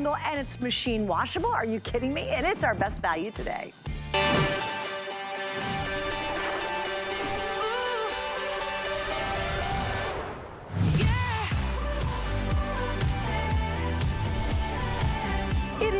and it's machine washable. Are you kidding me? And it's our best value today.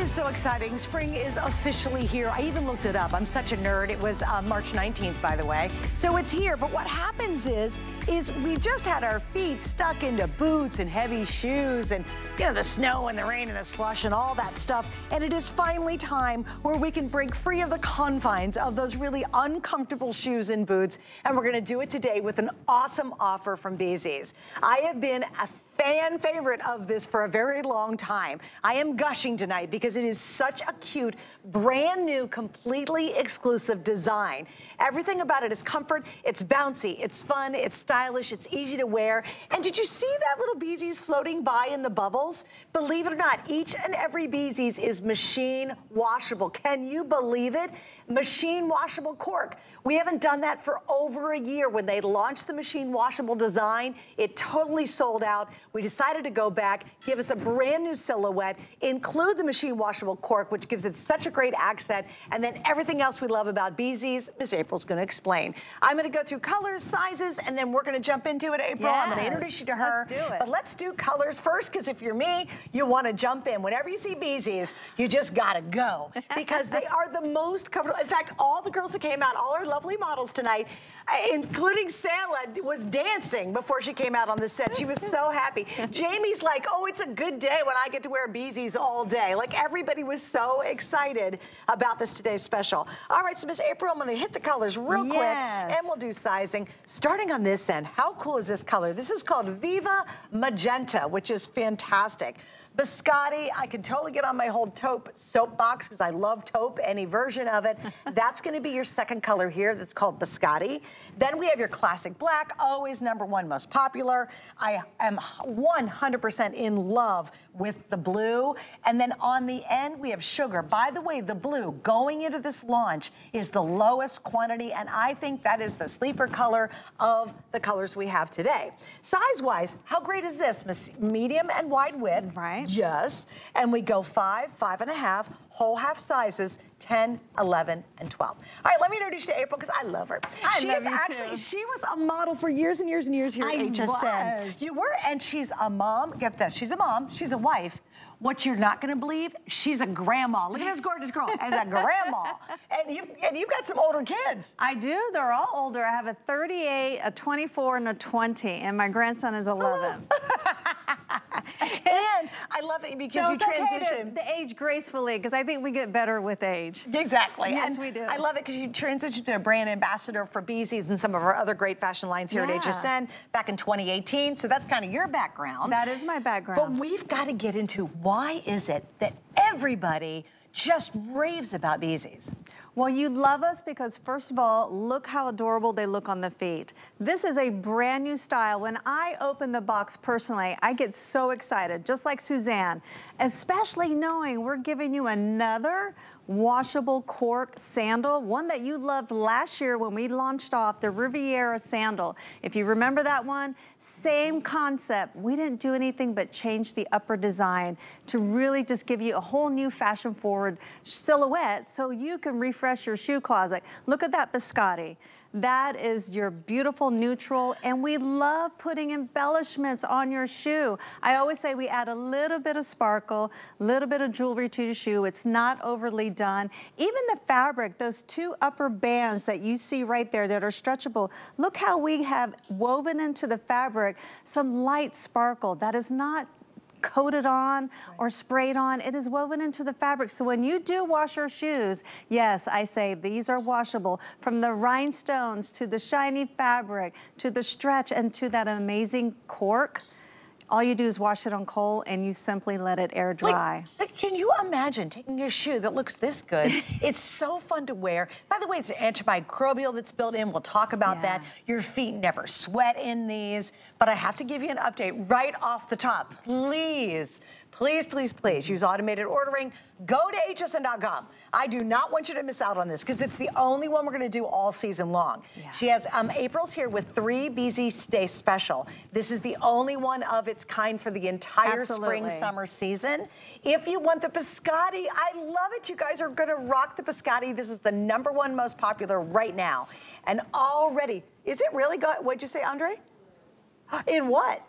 Is so exciting. Spring is officially here. I even looked it up. I'm such a nerd. It was uh, March 19th, by the way. So it's here. But what happens is, is we just had our feet stuck into boots and heavy shoes and, you know, the snow and the rain and the slush and all that stuff. And it is finally time where we can break free of the confines of those really uncomfortable shoes and boots. And we're going to do it today with an awesome offer from BZees. I have been a fan favorite of this for a very long time. I am gushing tonight because it is such a cute, brand new, completely exclusive design. Everything about it is comfort, it's bouncy, it's fun, it's stylish, it's easy to wear. And did you see that little BZees floating by in the bubbles? Believe it or not, each and every BZees is machine washable. Can you believe it? Machine washable cork. We haven't done that for over a year. When they launched the machine washable design, it totally sold out. We decided to go back, give us a brand new silhouette, include the machine washable cork, which gives it such a great accent, and then everything else we love about BZees, Miss April's gonna explain. I'm gonna go through colors, sizes, and then we're gonna jump into it, April. Yes. I'm gonna introduce you to her. Let's do it. But let's do colors first, because if you're me, you wanna jump in. Whenever you see BZees, you just gotta go, because they are the most comfortable. In fact, all the girls that came out, all our lovely models tonight, including Sala, was dancing before she came out on the set. She was so happy. Jamie's like, oh, it's a good day when I get to wear BZees all day. Like everybody was so excited about this today's special. All right, so Miss April, I'm gonna hit the colors real quick and we'll do sizing. Starting on this end, how cool is this color? This is called Viva Magenta, which is fantastic. Biscotti, I can totally get on my whole taupe soapbox because I love taupe, any version of it. That's gonna be your second color here that's called Biscotti. Then we have your classic black, always number one most popular. I am 100% in love with the blue. And then on the end, we have sugar. By the way, the blue going into this launch is the lowest quantity, and I think that is the sleeper color of the colors we have today. Size-wise, how great is this? Medium and wide width. Right. Yes. And we go five, five and a half, whole half sizes, 10, 11, and 12. All right, let me introduce you to April because I love her. I she love is you actually, too. she was a model for years and years and years here at I HSN. was. You were, and she's a mom. Get this, she's a mom, she's a wife. What you're not gonna believe, she's a grandma. Look at this gorgeous girl as a grandma. And, you, and you've got some older kids. I do. They're all older. I have a 38, a 24, and a 20, and my grandson is 11. and I love it because so you okay transition. to, to age gracefully because I think we get better with age. Exactly. Yes, and we do. I love it because you transitioned to a brand ambassador for BZees and some of our other great fashion lines here Yeah. at HSN back in 2018. So that's kind of your background. That is my background. But we've got to get into why is it that everybody just raves about BZees? Well, you love us because first of all, look how adorable they look on the feet. This is a brand new style. When I open the box personally, I get so excited, just like Suzanne, especially knowing we're giving you another washable cork sandal, one that you loved last year when we launched off the Riviera sandal. If you remember that one, same concept. We didn't do anything but change the upper design to really just give you a whole new fashion forward silhouette so you can refresh your shoe closet. Look at that biscotti. That is your beautiful neutral, and we love putting embellishments on your shoe. I always say we add a little bit of sparkle, a little bit of jewelry to your shoe. It's not overly done. Even the fabric, those two upper bands that you see right there that are stretchable, look how we have woven into the fabric some light sparkle that is not coated on or sprayed on. It is woven into the fabric. So when you do wash your shoes, yes, I say these are washable from the rhinestones to the shiny fabric to the stretch and to that amazing cork. All you do is wash it on coal and you simply let it air dry. Like, can you imagine taking a shoe that looks this good? it's so fun to wear. By the way, it's an antimicrobial that's built in. We'll talk about Yeah. that. Your feet never sweat in these. But I have to give you an update right off the top. Please, please, please, please use automated ordering. Go to hsn.com. I do not want you to miss out on this because it's the only one we're going to do all season long. Yeah. She has um, April's here with three BZ Day special. This is the only one of its kind for the entire Absolutely. spring summer season. If you want the biscotti, I love it. You guys are going to rock the biscotti. This is the number one most popular right now. And already, is it really good? What'd you say, Andre? In what?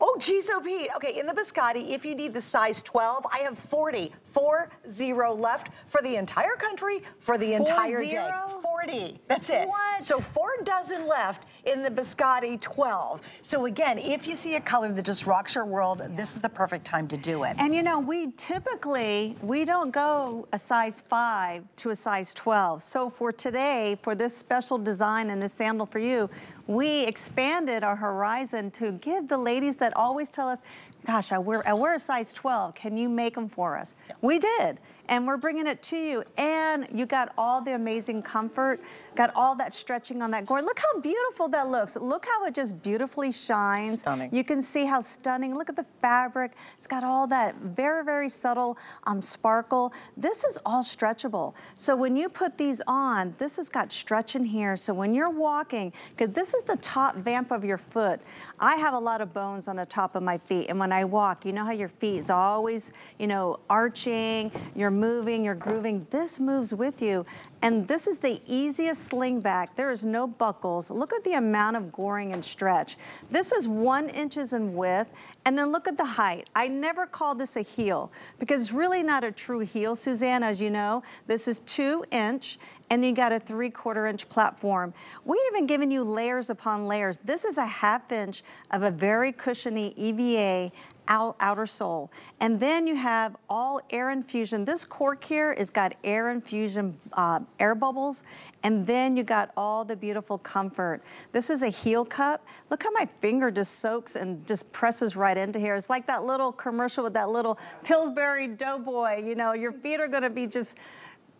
Oh, geez, Pete. Okay, in the biscotti, if you need the size 12, I have 40, 4 0 left for the entire country for the four entire zero? day. 40. That's it. What? So four dozen left in the biscotti 12. So again, if you see a color that just rocks your world, yeah. this is the perfect time to do it. And you know, we typically, we don't go a size 5 to a size 12. So for today, for this special design and a sandal for you, we expanded our horizon to give the ladies that always tell us, gosh, I wear, I wear a size 12. Can you make them for us? We did and we're bringing it to you. And you got all the amazing comfort, got all that stretching on that gore. Look how beautiful that looks. Look how it just beautifully shines. Stunning. You can see how stunning. Look at the fabric. It's got all that very, very subtle um, sparkle. This is all stretchable. So when you put these on, this has got stretch in here. So when you're walking, because this is the top vamp of your foot. I have a lot of bones on the top of my feet. And when I walk, you know how your feet is always, you know, arching, moving, you're grooving. This moves with you. And this is the easiest sling back. There is no buckles. Look at the amount of goring and stretch. This is one inches in width. And then look at the height. I never call this a heel because it's really not a true heel, Suzanne, as you know. This is two inch and you got a three quarter inch platform. We even given you layers upon layers. This is a half inch of a very cushiony EVA outer sole. And then you have all air infusion. This cork here has got air infusion uh, air bubbles. And then you got all the beautiful comfort. This is a heel cup. Look how my finger just soaks and just presses right into here. It's like that little commercial with that little Pillsbury Doughboy. You know, your feet are gonna be just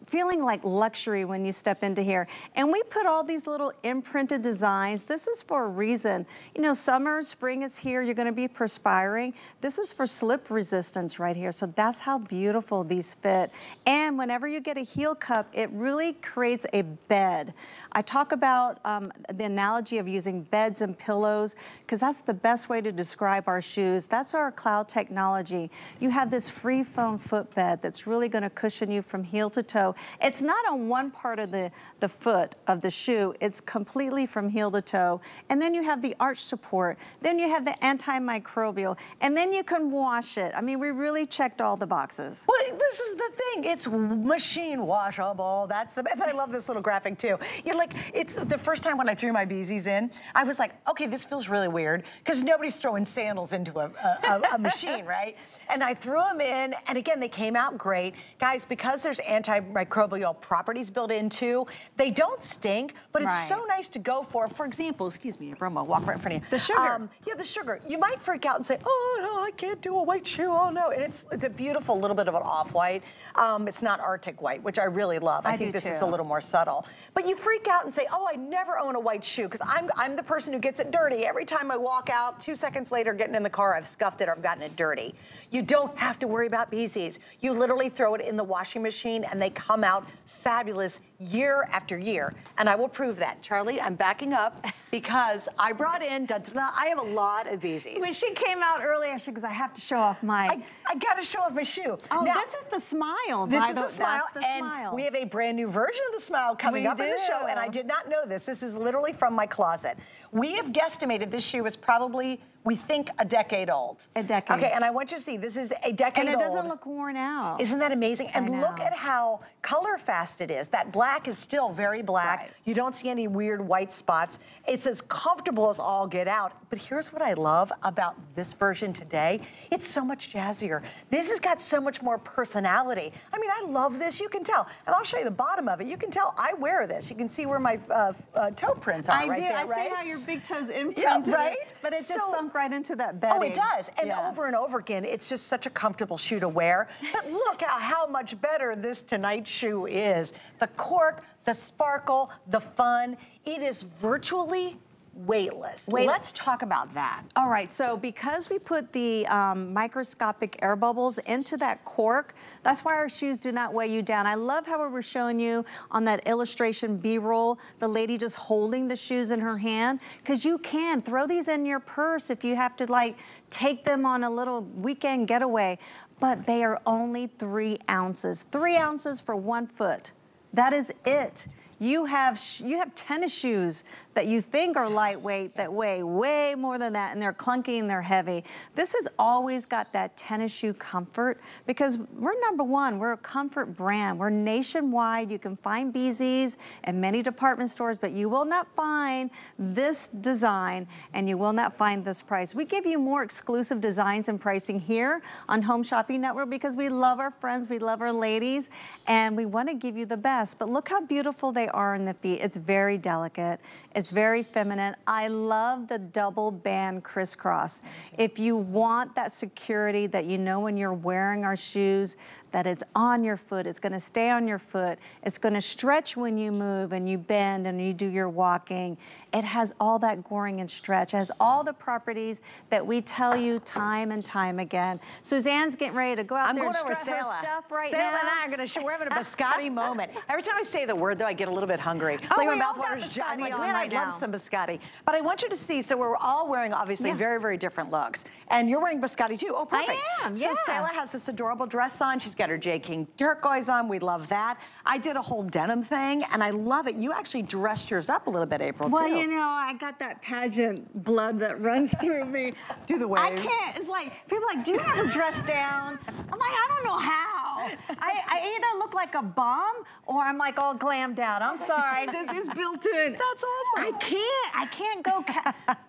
feeling like luxury when you step into here. And we put all these little imprinted designs. This is for a reason. You know, summer, spring is here. You're gonna be perspiring. This is for slip resistance right here. So that's how beautiful these fit. And whenever you get a heel cup, it really creates a bed. I talk about um, the analogy of using beds and pillows because that's the best way to describe our shoes. That's our cloud technology. You have this free foam footbed that's really going to cushion you from heel to toe. It's not on one part of the, the foot of the shoe. It's completely from heel to toe. And then you have the arch support. Then you have the antimicrobial. And then you can wash it. I mean, we really checked all the boxes. Well, this is the thing. It's machine washable. That's the, and I love this little graphic too. You're like, like, it's the first time when I threw my BZees in, I was like, okay, this feels really weird because nobody's throwing sandals into a, a, a, machine, right? And I threw them in, and again, they came out great. Guys, because there's antimicrobial properties built into, they don't stink, but it's right. so nice to go for. For example, excuse me, Broma, walk right in front of you. The sugar. Um, yeah, the sugar. You might freak out and say, oh, no, I can't do a white shoe, oh no. And it's, it's a beautiful little bit of an off-white. Um, it's not Arctic white, which I really love. I, I think this too. is a little more subtle. But you freak out and say, oh, I never own a white shoe, because I'm, I'm the person who gets it dirty. Every time I walk out, two seconds later, getting in the car, I've scuffed it or I've gotten it dirty. You don't have to worry about BZees. You literally throw it in the washing machine and they come out fabulous year after year. And I will prove that. Charlie, I'm backing up because I brought in, da, da, da, I have a lot of BZees. When she came out earlier, she goes, I have to show off my... I, I got to show off my shoe. Oh, now, this is the smile. This is the, the smile. The and smile. we have a brand new version of the smile coming we up do. in the show. And I did not know this. This is literally from my closet. We have guesstimated this shoe is probably we think a decade old. A decade. Okay, and I want you to see, this is a decade old. And it doesn't old. look worn out. Isn't that amazing? And look at how color fast it is. That black is still very black. Right. You don't see any weird white spots. It's as comfortable as all get out. But here's what I love about this version today. It's so much jazzier. This has got so much more personality. I mean, I love this. You can tell. And I'll show you the bottom of it. You can tell I wear this. You can see where my uh, uh, toe prints are I right do. there, I right? see how your big toes imprinted yeah, right? It, but it just so, sunk right into that bedding. Oh, it does. And yeah. over and over again, it's just such a comfortable shoe to wear. But look at how much better this tonight shoe is. The cork, the sparkle, the fun. It is virtually weightless. Weight Let's talk about that. All right, so because we put the um, microscopic air bubbles into that cork, that's why our shoes do not weigh you down. I love how we were showing you on that illustration B-roll, the lady just holding the shoes in her hand, because you can throw these in your purse if you have to like take them on a little weekend getaway, but they are only three ounces. Three ounces for one foot. That is it. You have, you have tennis shoes that you think are lightweight that weigh way more than that and they're clunky and they're heavy. This has always got that tennis shoe comfort because we're number one, we're a comfort brand. We're nationwide. You can find BZees in many department stores, but you will not find this design and you will not find this price. We give you more exclusive designs and pricing here on Home Shopping Network because we love our friends, we love our ladies, and we want to give you the best. But look how beautiful they are in the feet. It's very delicate. It's very feminine. I love the double band crisscross. If you want that security that you know when you're wearing our shoes, that it's on your foot, it's gonna stay on your foot, it's gonna stretch when you move and you bend and you do your walking. It has all that goring and stretch. It has all the properties that we tell you time and time again. Suzanne's getting ready to go out I'm there and strut her stuff right Sayla now. and I are gonna show, we're having a biscotti moment. Every time I say the word though, I get a little bit hungry. Oh, like my mouth waters dry. I'm like, man, right I'd now. love some biscotti. But I want you to see, so we're all wearing obviously yeah. very, very different looks. And you're wearing biscotti too. Oh, perfect. I am, so yeah. Sayla has this adorable dress on. She's got her Jay King turquoise on. We love that. I did a whole denim thing and I love it. You actually dressed yours up a little bit, April, well, too. You know, I got that pageant blood that runs through me. Do the wave. I can't. It's like, people are like, do you ever dress down? I'm like, I don't know how. I, I either look like a bum or I'm like all glammed out. I'm sorry, it's built in. That's awesome. I can't, I can't go,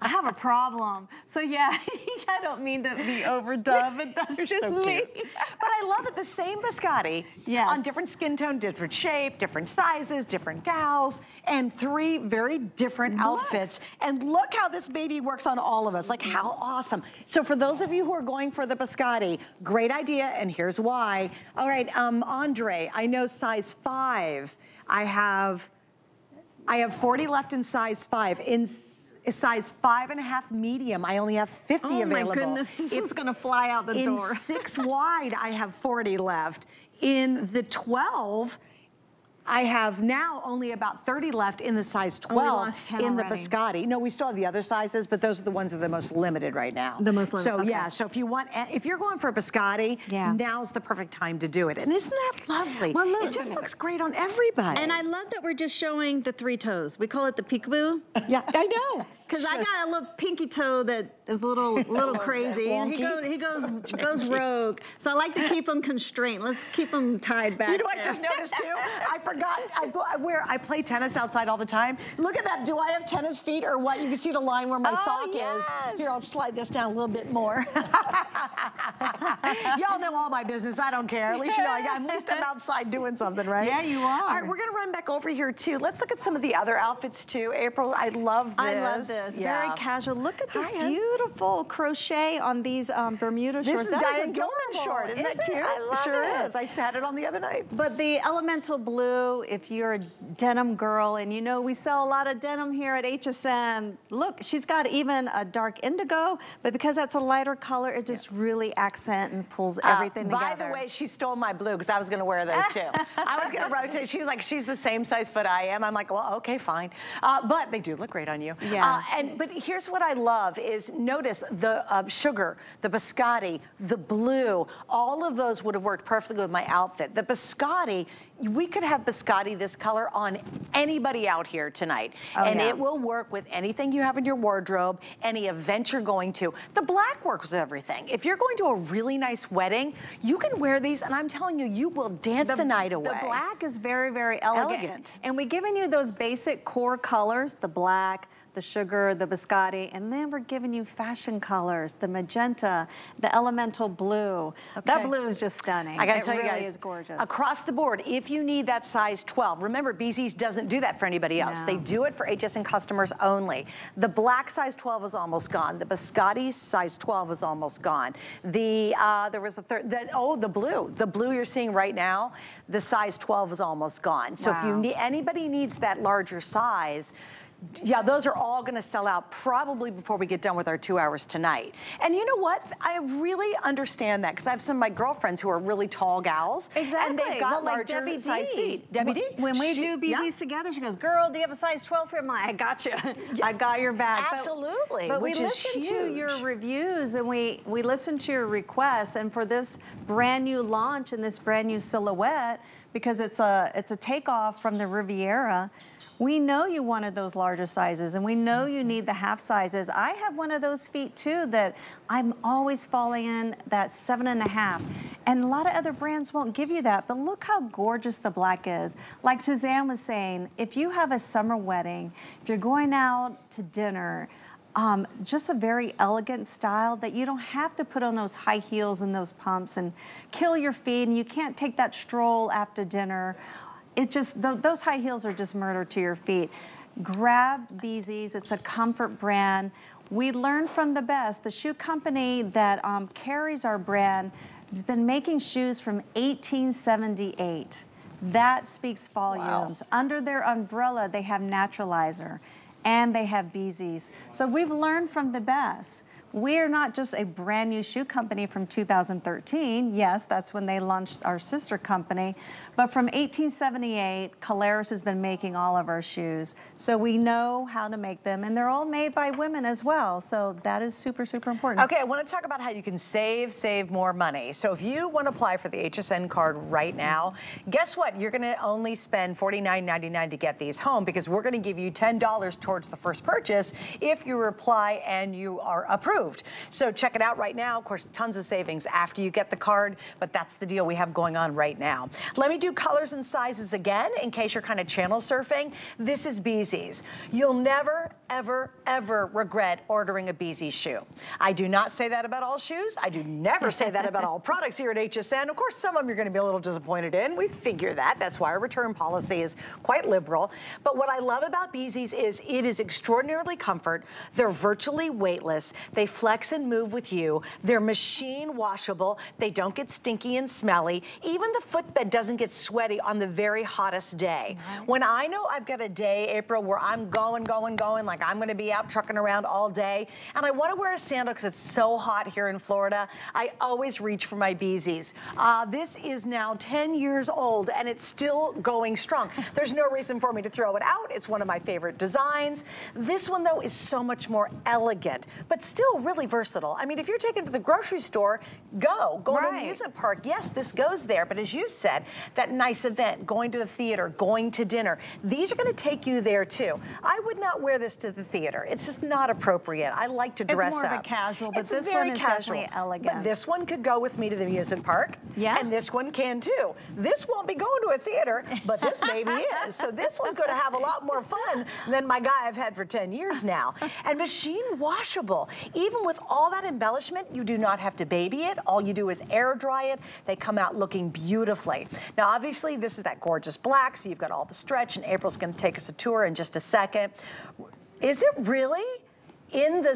I have a problem. So yeah, I don't mean to be overdone, but that's You're just so me. but I love it, the same biscotti yes. on different skin tone, different shape, different sizes, different gals, and three very different. Outfits. And look how this baby works on all of us. Like how awesome. So for those of you who are going for the biscotti, great idea, and here's why. All right, um, Andre, I know size five. I have, I have 40 left in size five. In size five and a half medium, I only have 50 oh available. Oh my goodness, this is gonna fly out the in door. In six wide, I have 40 left. In the 12, I have now only about 30 left in the size 12 in the biscotti. No, we still have the other sizes, but those are the ones that are the most limited right now. The most limited, So okay. yeah, so if you want, eh, if you're going for a biscotti, yeah. now's the perfect time to do it. And isn't that lovely? Well, look, it just looks great on everybody. And I love that we're just showing the three toes. We call it the peekaboo. Yeah, I know. Because I got a little pinky toe that is a little little crazy. he goes he goes goes rogue. So I like to keep him constrained. Let's keep him tied back. You know what I just noticed too? I forgot. I, I wear I play tennis outside all the time. Look at that. Do I have tennis feet or what? You can see the line where my oh, sock yes. is. Here, I'll slide this down a little bit more. Y'all know all my business. I don't care. At least you know I got, at least I'm outside doing something, right? Yeah, you are. All right, we're gonna run back over here too. Let's look at some of the other outfits too. April, I love this. I love this. Yeah. Very casual. Look at this Hi, beautiful crochet on these um, Bermuda this shorts. Is that Diane is adorable. short. Isn't is that cute? I love sure it. is. I had it on the other night. But the elemental blue, if you're a denim girl, and you know we sell a lot of denim here at HSN, look, she's got even a dark indigo, but because that's a lighter color, it just yeah. really accent and pulls uh, everything by together. By the way, she stole my blue because I was going to wear those too. I was going to rotate. She's like, she's the same size foot I am. I'm like, well, okay, fine. Uh, but they do look great on you. Yeah. Uh, and but here's what I love is notice the uh, sugar, the biscotti, the blue, all of those would have worked perfectly with my outfit. The biscotti, we could have biscotti this color on anybody out here tonight. Oh, and yeah. it will work with anything you have in your wardrobe, any event you're going to. The black works with everything. If you're going to a really nice wedding, you can wear these and I'm telling you, you will dance the, the night away. The black is very, very elegant. elegant. And we've given you those basic core colors, the black, the sugar, the biscotti, and then we're giving you fashion colors, the magenta, the elemental blue. Okay. That blue is just stunning. I gotta it tell really you guys, is gorgeous. across the board, if you need that size 12, remember BZees doesn't do that for anybody else. No. They do it for HSN customers only. The black size 12 is almost gone. The biscotti size 12 is almost gone. The, uh, there was a third, the, oh, the blue. The blue you're seeing right now, the size 12 is almost gone. So wow. if you need, anybody needs that larger size, yeah, those are all gonna sell out probably before we get done with our two hours tonight. And you know what? I really understand that because I have some of my girlfriends who are really tall gals. Exactly. And they've got well, larger like Debbie size feet. Debbie D. When we she, do BZees yeah. together, she goes, girl, do you have a size 12 for I'm like, I got you. I got your back. Absolutely, But, but we listen to your reviews and we, we listen to your requests. And for this brand new launch and this brand new silhouette, because it's a, it's a takeoff from the Riviera, we know you wanted those larger sizes and we know you mm-hmm. need the half sizes. I have one of those feet too that I'm always falling in that seven and a half. And a lot of other brands won't give you that, but look how gorgeous the black is. Like Suzanne was saying, if you have a summer wedding, if you're going out to dinner, um, just a very elegant style that you don't have to put on those high heels and those pumps and kill your feet and you can't take that stroll after dinner it just, th those high heels are just murder to your feet. Grab BZees, it's a comfort brand. We learn from the best. The shoe company that um, carries our brand has been making shoes from 1878. That speaks volumes. Wow. Under their umbrella, they have Naturalizer and they have BZees. So we've learned from the best. We're not just a brand new shoe company from 2013. Yes, that's when they launched our sister company. But from 1878, Caleres has been making all of our shoes. So we know how to make them, and they're all made by women as well. So that is super, super important. Okay, I want to talk about how you can save, save more money. So if you want to apply for the HSN card right now, guess what? You're going to only spend $49.99 to get these home because we're going to give you $10 towards the first purchase if you apply and you are approved. So check it out right now. Of course, tons of savings after you get the card, but that's the deal we have going on right now. Let me do colors and sizes again in case you're kind of channel surfing. This is BZees. You'll never, ever, ever regret ordering a BZees shoe. I do not say that about all shoes. I do never say that about all products here at HSN. Of course, some of them you're going to be a little disappointed in. We figure that. That's why our return policy is quite liberal. But what I love about BZees is it is extraordinarily comfort. They're virtually weightless. They flex and move with you. They're machine washable. They don't get stinky and smelly. Even the footbed doesn't get sweaty on the very hottest day. When I know I've got a day, April, where I'm going, going, going, like I'm gonna be out trucking around all day, and I wanna wear a sandal because it's so hot here in Florida, I always reach for my BZees. Uh, this is now 10 years old and it's still going strong. There's no reason for me to throw it out. It's one of my favorite designs. This one though is so much more elegant, but still really versatile. I mean, if you're taking to the grocery store, go. Go right. to an amusement park. Yes, this goes there, but as you said, that nice event, going to the theater, going to dinner. These are gonna take you there too. I would not wear this to the theater. It's just not appropriate. I like to dress up. It's more up. of a casual, but it's this very one is casual. definitely elegant. But this one could go with me to the amusement park. Yeah. And this one can too. This won't be going to a theater, but this baby is. So this one's gonna have a lot more fun than my guy I've had for 10 years now. And machine washable. Even with all that embellishment, you do not have to baby it. All you do is air dry it. They come out looking beautifully. Now, obviously, this is that gorgeous black, so you've got all the stretch, and April's gonna take us a tour in just a second. Is it really in the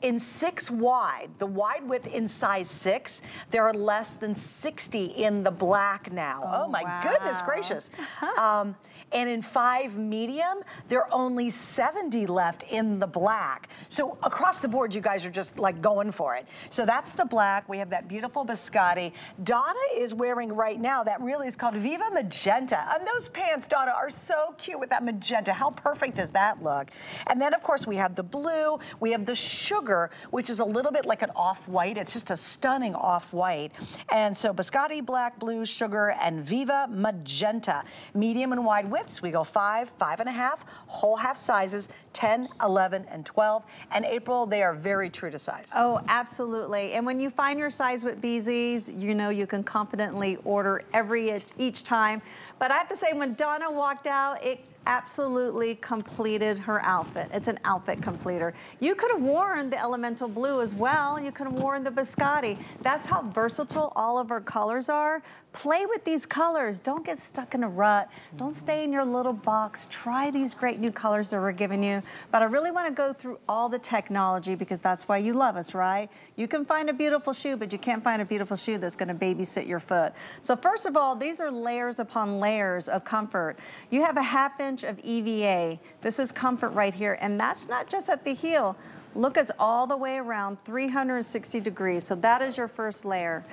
in six wide, the wide width in size six, there are less than 60 in the black now. Oh, oh my wow. goodness gracious. um, and in five medium, there are only 70 left in the black. So across the board, you guys are just like going for it. So that's the black. We have that beautiful biscotti. Donna is wearing right now, that really is called Viva Magenta. And those pants, Donna, are so cute with that magenta. How perfect does that look? And then, of course, we have the blue. We have the sugar, which is a little bit like an off-white. It's just a stunning off-white. And so biscotti, black, blue, sugar, and Viva Magenta. Medium and wide width widths. We go five, five and a half, whole half sizes, 10, 11, and 12. And April, they are very true to size. Oh, absolutely. And when you find your size with BZees, you know you can confidently order every each time. But I have to say, when Donna walked out, it absolutely completed her outfit. It's an outfit completer. You could have worn the elemental blue as well. You could have worn the biscotti. That's how versatile all of our colors are. Play with these colors. Don't get stuck in a rut. Don't mm-hmm. stay in your little box. Try these great new colors that we're giving you. But I really want to go through all the technology because that's why you love us, right? You can find a beautiful shoe, but you can't find a beautiful shoe that's going to babysit your foot. So first of all, these are layers upon layers of comfort. You have a half inch inch of EVA. This is comfort right here. And that's not just at the heel. Look, it's all the way around 360 degrees. So that is your first layer.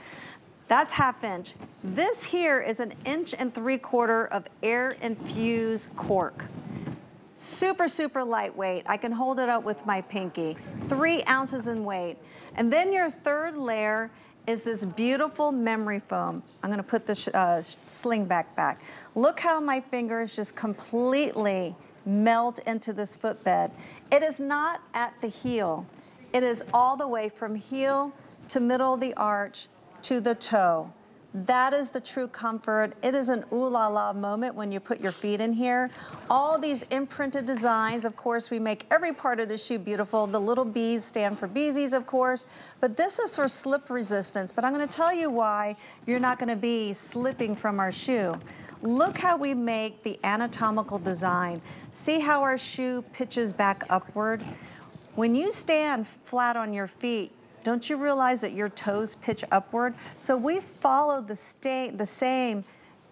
That's half inch. This here is an inch and three quarter of air infused cork. Super, super lightweight. I can hold it up with my pinky. Three ounces in weight. And then your third layer is this beautiful memory foam. I'm gonna put the uh, sling back back. Look how my fingers just completely melt into this footbed. It is not at the heel. It is all the way from heel to middle of the arch to the toe. That is the true comfort. It is an ooh la la moment when you put your feet in here. All these imprinted designs, of course, we make every part of the shoe beautiful. The little bees stand for BZees, of course, but this is for slip resistance. But I'm gonna tell you why you're not gonna be slipping from our shoe. Look how we make the anatomical design. See how our shoe pitches back upward? When you stand flat on your feet, don't you realize that your toes pitch upward? So we follow the, the same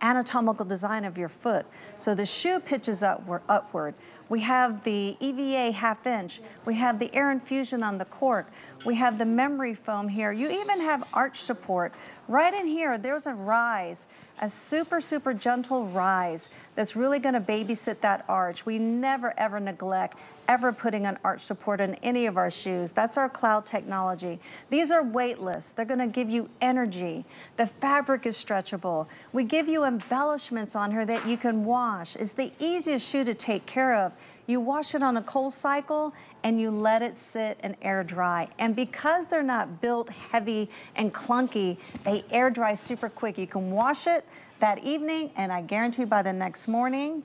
anatomical design of your foot. So the shoe pitches upward, upward. We have the EVA half inch. We have the air infusion on the cork. We have the memory foam here. You even have arch support. Right in here, there's a rise, a super, super gentle rise that's really gonna babysit that arch. We never, ever neglect ever putting an arch support in any of our shoes. That's our cloud technology. These are weightless. They're gonna give you energy. The fabric is stretchable. We give you embellishments on here that you can wash. It's the easiest shoe to take care of. You wash it on a cold cycle and you let it sit and air dry. And because they're not built heavy and clunky, they air dry super quick. You can wash it that evening and I guarantee by the next morning,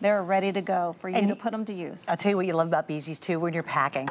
they're ready to go for you and to put them to use. I'll tell you what you love about BZees too, when you're packing.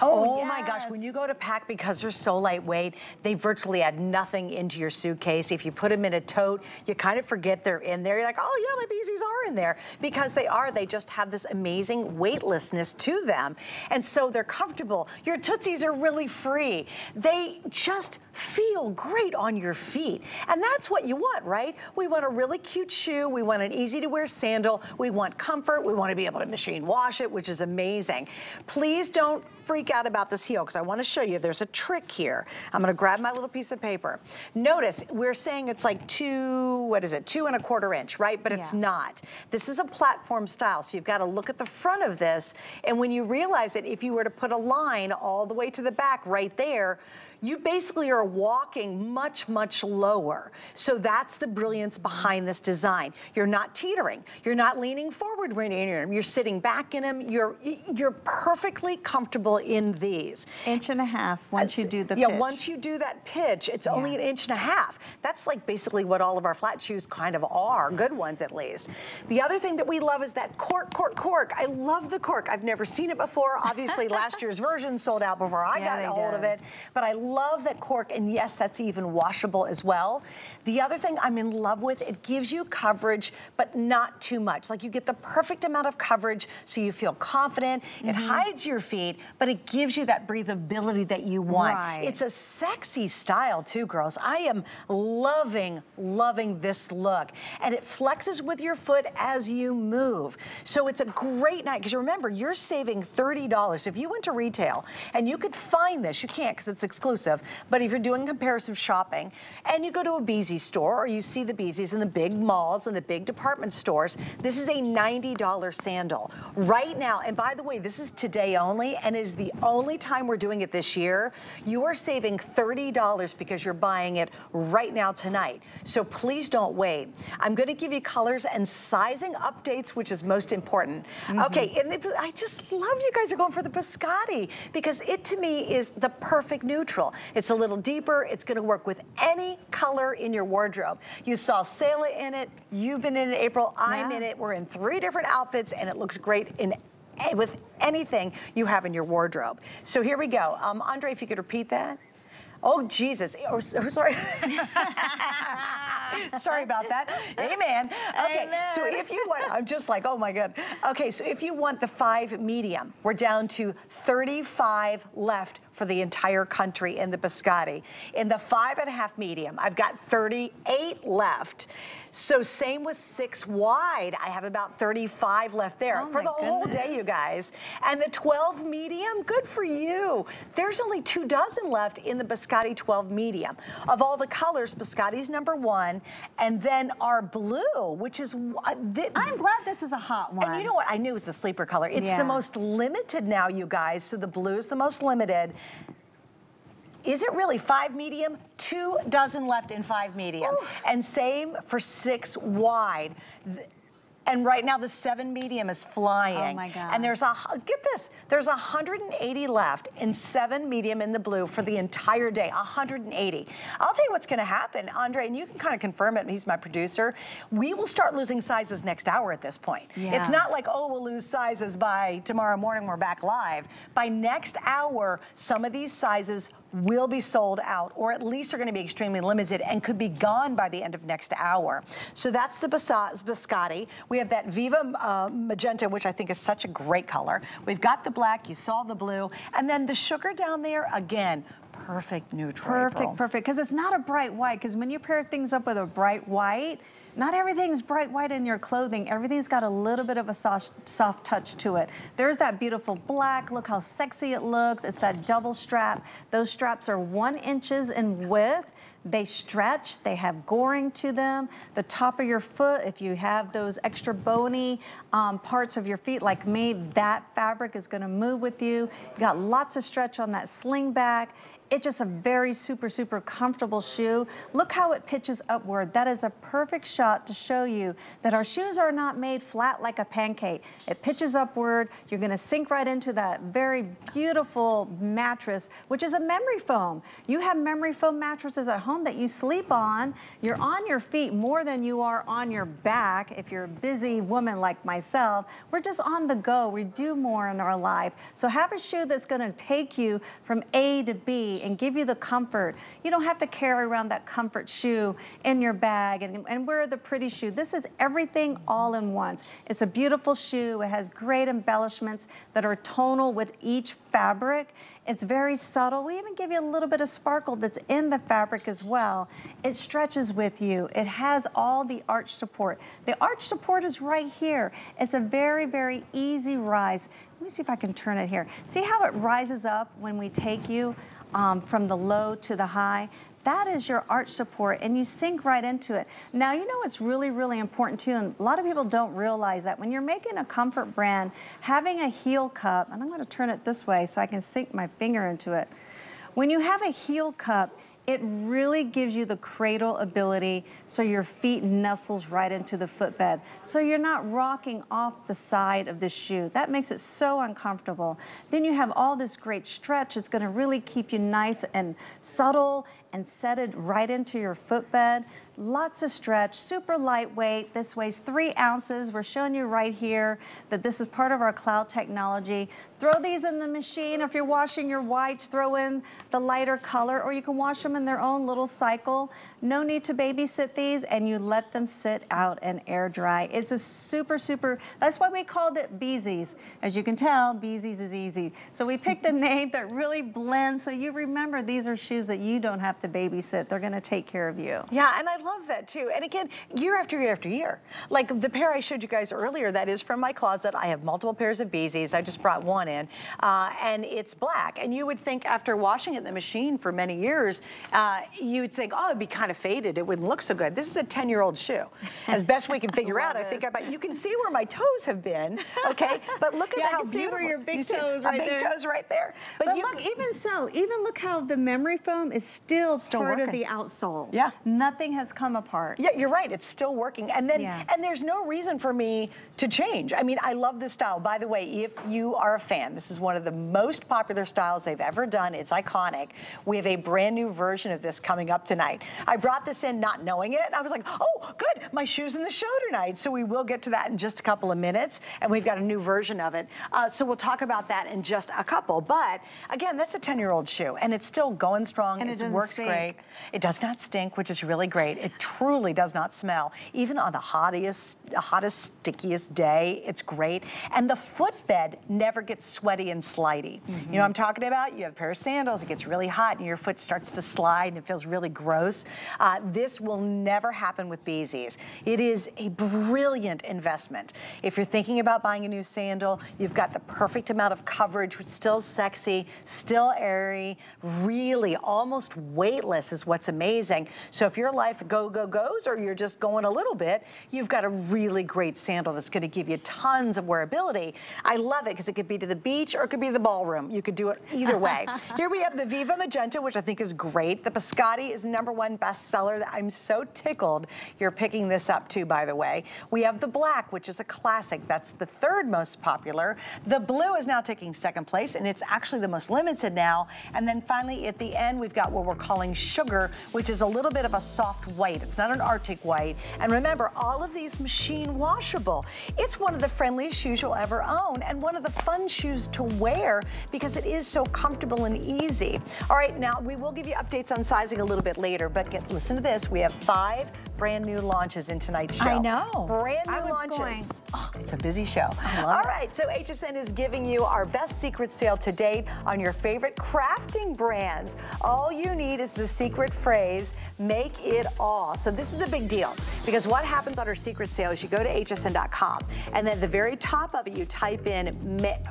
Oh, oh yes. my gosh, when you go to pack because they're so lightweight, they virtually add nothing into your suitcase. If you put them in a tote, you kind of forget they're in there. You're like, oh yeah, my BZees are in there. Because they are, they just have this amazing weightlessness to them. And so they're comfortable. Your Tootsies are really free. They just feel great on your feet. And that's what you want, right? We want a really cute shoe. We want an easy to wear sandal. We want comfort. We want to be able to machine wash it, which is amazing. Please don't freak out about this heel because I want to show you there's a trick here. I'm going to grab my little piece of paper. Notice we're saying it's like two, what is it, two and a quarter inch, right? But yeah. it's not. This is a platform style, so you've got to look at the front of this. And when you realize it, if you were to put a line all the way to the back right there, you basically are walking much, much lower. So that's the brilliance behind this design. You're not teetering. You're not leaning forward when you're in them. You're sitting back in them. You're, you're perfectly comfortable in these. Inch and a half once you do the yeah, pitch. Yeah, once you do that pitch, it's yeah. only an inch and a half. That's like basically what all of our flat shoes kind of are, good ones at least. The other thing that we love is that cork, cork, cork. I love the cork. I've never seen it before. Obviously, last year's version sold out before I yeah, got a hold did. of it. But I love that cork, and yes, that's even washable as well. The other thing I'm in love with, it gives you coverage, but not too much. Like you get the perfect amount of coverage so you feel confident. Mm -hmm. It mm-hmm. hides your feet, but it gives you that breathability that you want. Right. It's a sexy style too, girls. I am loving, loving this look. And it flexes with your foot as you move. So it's a great night, because remember, you're saving $30. If you went to retail and you could find this, you can't because it's exclusive, but if you're doing comparative shopping and you go to a Beezy store or you see the BZees in the big malls and the big department stores, this is a $90 sandal right now. And by the way, this is today only and is the only time we're doing it this year. You are saving $30 because you're buying it right now tonight. So please don't wait. I'm going to give you colors and sizing updates, which is most important. Mm -hmm. Okay, and I just love you guys are going for the biscotti because it to me is the perfect neutral. It's a little deeper. It's gonna work with any color in your wardrobe. You saw Selah in it. You've been in it, April. I'm in it. We're in three different outfits and it looks great in with anything you have in your wardrobe. So here we go. Um, Andre, if you could repeat that. Oh, Jesus. Oh, oh sorry. sorry about that. Amen. Okay, Amen. so if you want, I'm just like, oh my God. Okay, so if you want the five medium, we're down to 35 left for the entire country in the Biscotti. In the five and a half medium, I've got 38 left. So same with six wide. I have about 35 left there oh for the goodness. whole day, you guys. And the 12 medium, good for you. There's only two dozen left in the Biscotti 12 medium. Of all the colors, Biscotti's number one, and then our blue, which is... Uh, I'm glad this is a hot one. And you know what? I knew it was the sleeper color. It's yeah. the most limited now, you guys. So the blue is the most limited. Is it really five medium? Two dozen left in five medium. Ooh. And same for six wide. And right now the seven medium is flying. Oh my God. And there's a, get this, there's 180 left in seven medium in the blue for the entire day, 180. I'll tell you what's gonna happen, Andre, and you can kind of confirm it, he's my producer. We will start losing sizes next hour at this point. Yeah. It's not like, oh, we'll lose sizes by tomorrow morning, we're back live. By next hour, some of these sizes will be sold out, or at least are gonna be extremely limited and could be gone by the end of next hour. So that's the Biscotti. We have that Viva uh, Magenta, which I think is such a great color. We've got the black, you saw the blue, and then the sugar down there, again, perfect neutral. Perfect, April. perfect, because it's not a bright white, because when you pair things up with a bright white, not everything's bright white in your clothing. Everything's got a little bit of a soft, soft touch to it. There's that beautiful black. Look how sexy it looks. It's that double strap. Those straps are one inches in width. They stretch, they have goring to them. The top of your foot, if you have those extra bony um, parts of your feet like me, that fabric is gonna move with you. You got lots of stretch on that sling back. It's just a very super, super comfortable shoe. Look how it pitches upward. That is a perfect shot to show you that our shoes are not made flat like a pancake. It pitches upward. You're gonna sink right into that very beautiful mattress, which is a memory foam. You have memory foam mattresses at home that you sleep on. You're on your feet more than you are on your back. If you're a busy woman like myself, we're just on the go. We do more in our life. So have a shoe that's gonna take you from A to B and give you the comfort. You don't have to carry around that comfort shoe in your bag and, and wear the pretty shoe. This is everything all in once. It's a beautiful shoe. It has great embellishments that are tonal with each fabric. It's very subtle. We even give you a little bit of sparkle that's in the fabric as well. It stretches with you. It has all the arch support. The arch support is right here. It's a very, very easy rise. Let me see if I can turn it here. See how it rises up when we take you? Um, from the low to the high, that is your arch support and you sink right into it. Now, you know what's really, really important too, and a lot of people don't realize that when you're making a comfort brand, having a heel cup, and I'm gonna turn it this way so I can sink my finger into it. When you have a heel cup, it really gives you the cradle ability so your feet nestles right into the footbed. So you're not rocking off the side of the shoe. That makes it so uncomfortable. Then you have all this great stretch. It's gonna really keep you nice and subtle and set it right into your footbed. Lots of stretch, super lightweight. This weighs three ounces. We're showing you right here that this is part of our cloud technology. Throw these in the machine. If you're washing your whites, throw in the lighter color, or you can wash them in their own little cycle. No need to babysit these, and you let them sit out and air dry. It's a super, super, that's why we called it BZees. As you can tell, BZees is easy. So we picked a name that really blends, so you remember these are shoes that you don't have to babysit. They're gonna take care of you. Yeah, and I love that too. And again, year after year after year. Like the pair I showed you guys earlier, that is from my closet. I have multiple pairs of BZees. I just brought one in. Uh, and it's black. And you would think after washing it in the machine for many years, uh, you would think, oh, it'd be kind of faded. It wouldn't look so good. This is a 10-year-old shoe. As best we can figure out, I think about, you can see where my toes have been, okay? But look at yeah, how beautiful. see where your big toes right big there. toes right there. But, but look, even so, even look how the memory foam is still, still part working. of the outsole. Yeah. Nothing has come apart. Yeah, you're right. It's still working. And then, yeah. and there's no reason for me to change. I mean, I love this style. By the way, if you are a fan, this is one of the most popular styles they've ever done. It's iconic. We have a brand new version of this coming up tonight. I brought this in not knowing it. I was like, oh, good, my shoe's in the show tonight. So we will get to that in just a couple of minutes. And we've got a new version of it. Uh, so we'll talk about that in just a couple. But again, that's a 10-year-old shoe and it's still going strong. And it, it works stink. great. It does not stink, which is really great. It truly does not smell. Even on the hottest, hottest, stickiest day, it's great. And the footbed never gets sweaty and slidey. Mm -hmm. You know what I'm talking about? You have a pair of sandals, it gets really hot and your foot starts to slide and it feels really gross. Uh, this will never happen with BZees. It is a brilliant investment. If you're thinking about buying a new sandal, you've got the perfect amount of coverage, still sexy, still airy, really almost weightless is what's amazing. So if your life go, go, goes, or you're just going a little bit, you've got a really great sandal that's gonna give you tons of wearability. I love it because it could be to the beach or it could be the ballroom. You could do it either way. Here we have the Viva Magenta, which I think is great. The Biscotti is number one bestseller. I'm so tickled you're picking this up too, by the way. We have the black, which is a classic. That's the third most popular. The blue is now taking second place, and it's actually the most limited now. And then finally, at the end, we've got what we're calling sugar, which is a little bit of a soft white. It's not an Arctic white. And remember, all of these machine washable. It's one of the friendliest shoes you'll ever own and one of the fun shoes to wear because it is so comfortable and easy. All right, now we will give you updates on sizing a little bit later, but get, listen to this. We have five brand new launches in tonight's show. I know. Brand new launches. Going. Oh, it's a busy show. All right, so HSN is giving you our best secret sale to date on your favorite crafting brands. All you need is the secret phrase, make it all. So this is a big deal because what happens on our secret sale is you go to hsn.com and then at the very top of it, you type in,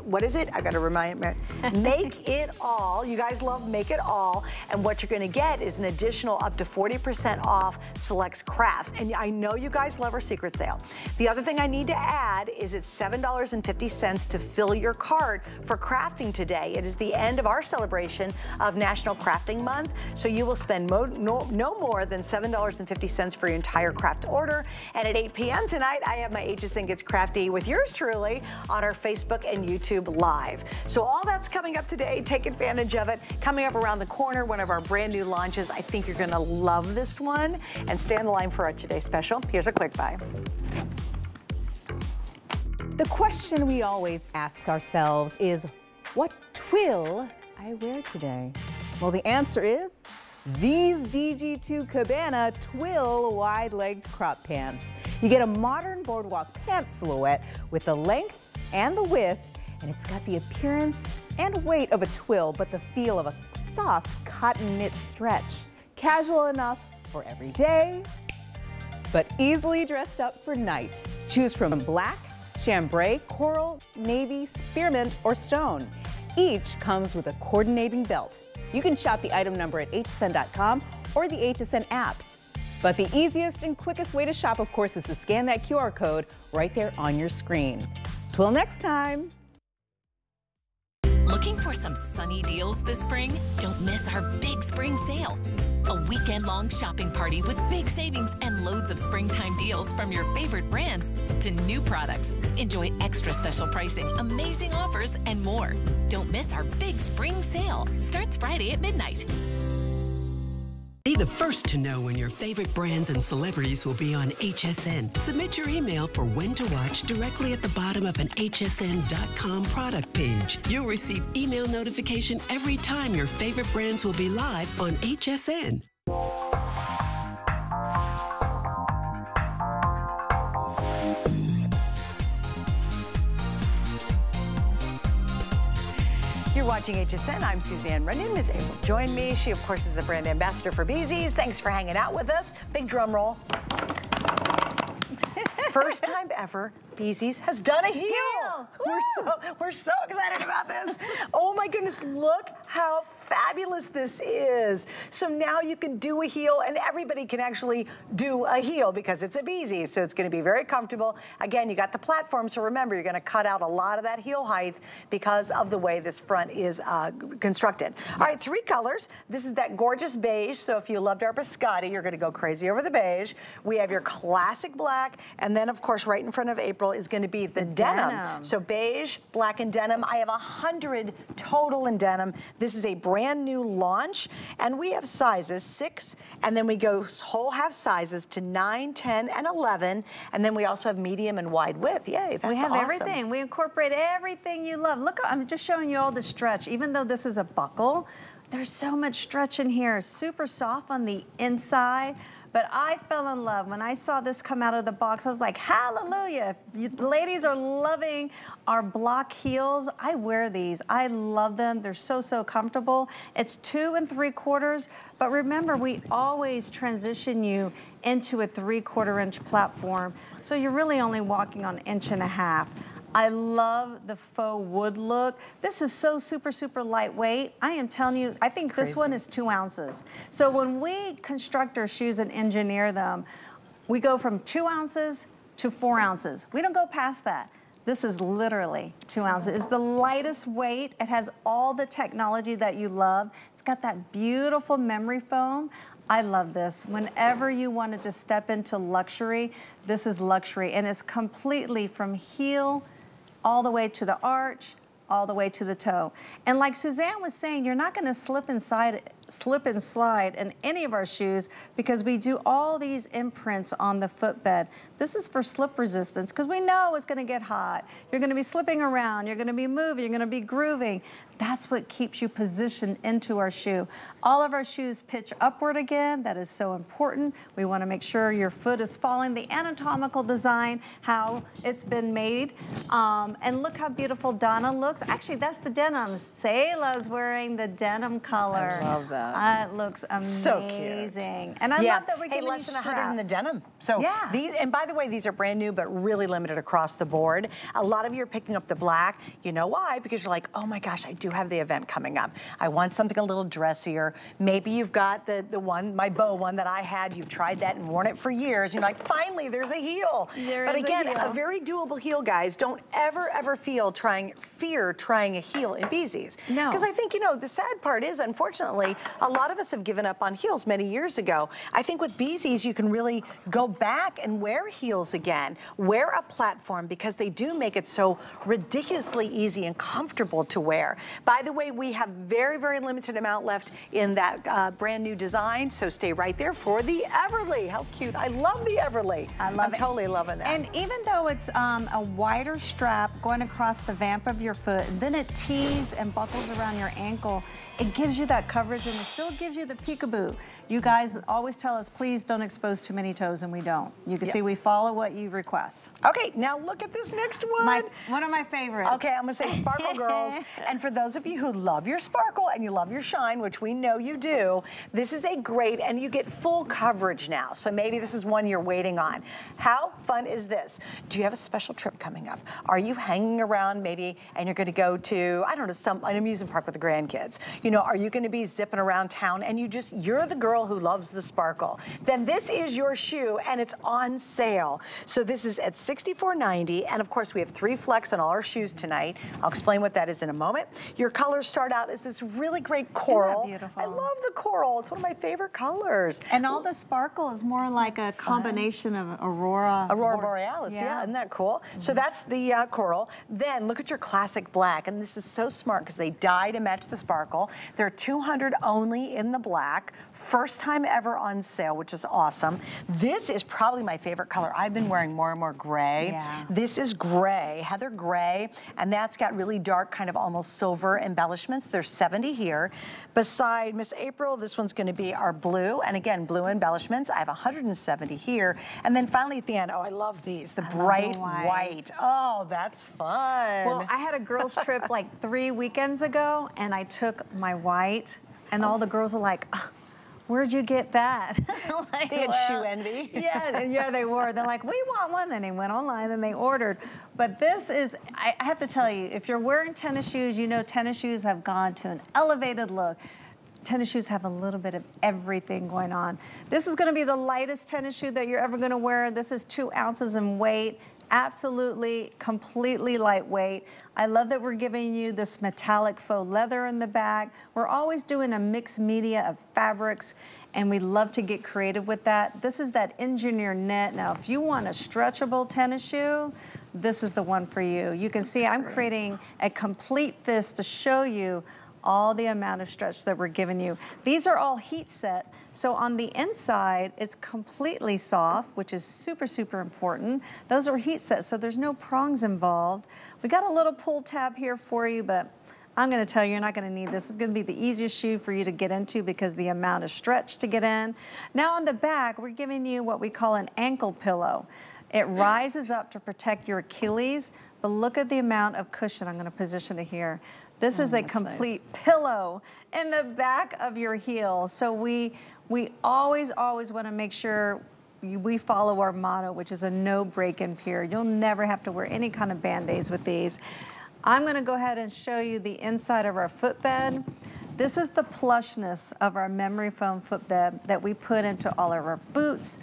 what is it? I got to remind me, make it all. You guys love make it all. And what you're going to get is an additional up to 40% off selects crafts. And I know you guys love our secret sale. The other thing I need to add is it's $7.50 to fill your cart for crafting today. It is the end of our celebration of National Crafting Month. So you will spend no, no more than $7.50 for your entire craft order. And at 8 p.m. tonight, I have my HSN Gets Crafty with yours truly on our Facebook and YouTube Live. So all that's coming up today. Take advantage of it. Coming up around the corner, one of our brand new launches. I think you're going to love this one. And stay on the line for our Today Special. Here's a quick buy. The question we always ask ourselves is, what twill I wear today? Well, the answer is these DG2 Cabana twill wide-legged crop pants. You get a modern boardwalk pant silhouette with the length and the width, and it's got the appearance and weight of a twill, but the feel of a soft cotton knit stretch. Casual enough for every day, but easily dressed up for night. Choose from black, chambray, coral, navy, spearmint, or stone. Each comes with a coordinating belt. You can shop the item number at hsn.com or the HSN app. But the easiest and quickest way to shop, of course, is to scan that QR code right there on your screen. Till next time. Looking for some sunny deals this spring? Don't miss our big spring sale. A weekend long shopping party with big savings and loads of springtime deals from your favorite brands to new products. Enjoy extra special pricing, amazing offers, and more. Don't miss our big spring sale. Starts Friday at midnight. Be the first to know when your favorite brands and celebrities will be on HSN. Submit your email for when to watch directly at the bottom of an hsn.com product page. You'll receive email notification every time your favorite brands will be live on HSN. Watching HSN. I'm Suzanne Runyan. Ms. April's joined me. She, of course, is the brand ambassador for BZees. Thanks for hanging out with us. Big drum roll. First time ever BZees has done a heel. heel. We're so, we're so excited about this. oh my goodness, look how fabulous this is. So now you can do a heel and everybody can actually do a heel because it's a Beezy. So it's gonna be very comfortable. Again, you got the platform, so remember, you're gonna cut out a lot of that heel height because of the way this front is uh, constructed. Yes. All right, three colors. This is that gorgeous beige. So if you loved our biscotti, you're gonna go crazy over the beige. We have your classic black, and then of course, right in front of April, is going to be the, the denim. denim. So beige, black, and denim. I have a 100 total in denim. This is a brand new launch, and we have sizes 6, and then we go whole half sizes to 9, 10, and 11, and then we also have medium and wide width. Yay, that's We have awesome. everything. We incorporate everything you love. Look, I'm just showing you all the stretch. Even though this is a buckle, there's so much stretch in here. Super soft on the inside But I fell in love. When I saw this come out of the box, I was like, hallelujah. You, ladies are loving our block heels. I wear these. I love them. They're so, so comfortable. It's two and three quarters. But remember, we always transition you into a three quarter inch platform. So you're really only walking on inch and a half. I love the faux wood look. This is so super, super lightweight. I am telling you, I think this one is two ounces. So when we construct our shoes and engineer them, we go from two ounces to four ounces. We don't go past that. This is literally two ounces. It's the lightest weight. It has all the technology that you love. It's got that beautiful memory foam. I love this. Whenever you wanted to step into luxury, this is luxury. And it's completely from heel all the way to the arch, all the way to the toe. And like Suzanne was saying, you're not gonna slip inside slip and slide in any of our shoes because we do all these imprints on the footbed. This is for slip resistance because we know it's gonna get hot. You're gonna be slipping around, you're gonna be moving, you're gonna be grooving. That's what keeps you positioned into our shoe. All of our shoes pitch upward again. That is so important. We wanna make sure your foot is following the anatomical design, how it's been made. Um, and look how beautiful Donna looks. Actually, that's the denim. Sayla's wearing the denim color. I love that that. That looks amazing. So cute. And I yeah. love that we're hey, giving less than straps. 100 in the denim. So yeah. these, and by the way, these are brand new, but really limited across the board. A lot of you are picking up the black. You know why? Because you're like, oh my gosh, I do have the event coming up. I want something a little dressier. Maybe you've got the, the one, my bow one that I had. You've tried that and worn it for years. You're like, finally, there's a heel. There but is again, a, a, very doable heel, guys. Don't ever, ever feel trying, fear trying a heel in BZees. No. Because I think, you know, the sad part is, unfortunately, a lot of us have given up on heels many years ago. I think with BZees, you can really go back and wear heels again. Wear a platform because they do make it so ridiculously easy and comfortable to wear. By the way, we have very, very limited amount left in that uh, brand new design, so stay right there for the Everly. How cute. I love the Everly. I love I'm it. totally loving that. And even though it's um, a wider strap going across the vamp of your foot, then it tees and buckles around your ankle, it gives you that coverage and it still gives you the peekaboo. You guys always tell us, please don't expose too many toes, and we don't. You can Yep. see we follow what you request. Okay, now look at this next one. My, one of my favorites. Okay, I'm gonna say Sparkle Girls. And for those of you who love your sparkle and you love your shine, which we know you do, this is a great, and you get full coverage now. So maybe this is one you're waiting on. How fun is this? Do you have a special trip coming up? Are you hanging around maybe and you're gonna go to, I don't know, some an amusement park with the grandkids? You know, are you gonna be zipping around town and you just, you're the girl who loves the sparkle? Then this is your shoe and it's on sale. So this is at $64.90 and of course we have three flex on all our shoes tonight. I'll explain what that is in a moment. Your colors start out as this really great coral. beautiful? I love the coral. It's one of my favorite colors. And all the sparkle is more like a combination of Aurora. Aurora Borealis, yeah. isn't that cool? So that's the uh, coral. Then look at your classic black, and this is so smart because they dye to match the sparkle. There are 200 only in the black, first time ever on sale, which is awesome. This is probably my favorite color. I've been wearing more and more gray. Yeah. This is gray, Heather gray, and that's got really dark, kind of almost silver embellishments. There's 70 here. Beside Miss April, this one's gonna be our blue, and again, blue embellishments. I have 170 here. And then finally at the end, oh, I love these, the the bright white. white. Oh, that's fun. Well, I had a girls' trip like three weekends ago, and I took my white, and all the girls were like, "Ah, Where'd you get that? like, They had shoe envy. yeah, yeah, they were. They're like, we want one. Then they went online and they ordered. But this is, I, I have to tell you, if you're wearing tennis shoes, you know tennis shoes have gone to an elevated look. Tennis shoes have a little bit of everything going on. This is gonna be the lightest tennis shoe that you're ever gonna wear. This is two ounces in weight. Absolutely, completely lightweight. I love that we're giving you this metallic faux leather in the back. We're always doing a mixed media of fabrics and we love to get creative with that. This is that engineer net. Now, if you want a stretchable tennis shoe, this is the one for you. You can see I'm creating a complete fist to show you all the amount of stretch that we're giving you. These are all heat set. So on the inside, it's completely soft, which is super, super important. Those are heat set, so there's no prongs involved. We got a little pull tab here for you, but I'm gonna tell you, you're not gonna need this. It's gonna be the easiest shoe for you to get into because the amount of stretch to get in. Now on the back, we're giving you what we call an ankle pillow. It rises up to protect your Achilles, but look at the amount of cushion. I'm gonna position it here. This oh, is a complete nice. pillow in the back of your heel. So we, we always, always wanna make sure we follow our motto, which is a no break-in period. You'll never have to wear any kind of band-aids with these. I'm gonna go ahead and show you the inside of our footbed. This is the plushness of our memory foam footbed that we put into all of our boots,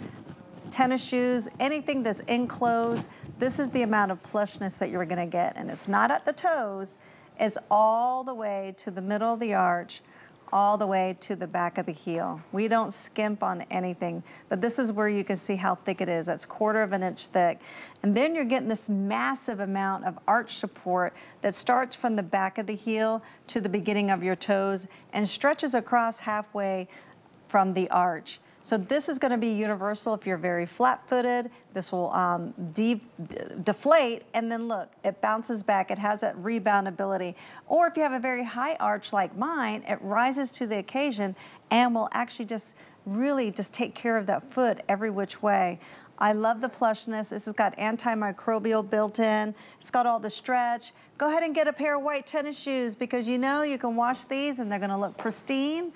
tennis shoes, anything that's enclosed. This is the amount of plushness that you're gonna get. And it's not at the toes, it's all the way to the middle of the arch, all the way to the back of the heel. We don't skimp on anything, but this is where you can see how thick it is. That's quarter of an inch thick. And then you're getting this massive amount of arch support that starts from the back of the heel to the beginning of your toes and stretches across halfway from the arch. So this is gonna be universal if you're very flat-footed. This will um, de deflate, and then look, it bounces back. It has that rebound ability. Or if you have a very high arch like mine, it rises to the occasion and will actually just really just take care of that foot every which way. I love the plushness. This has got antimicrobial built in. It's got all the stretch. Go ahead and get a pair of white tennis shoes because you know you can wash these and they're gonna look pristine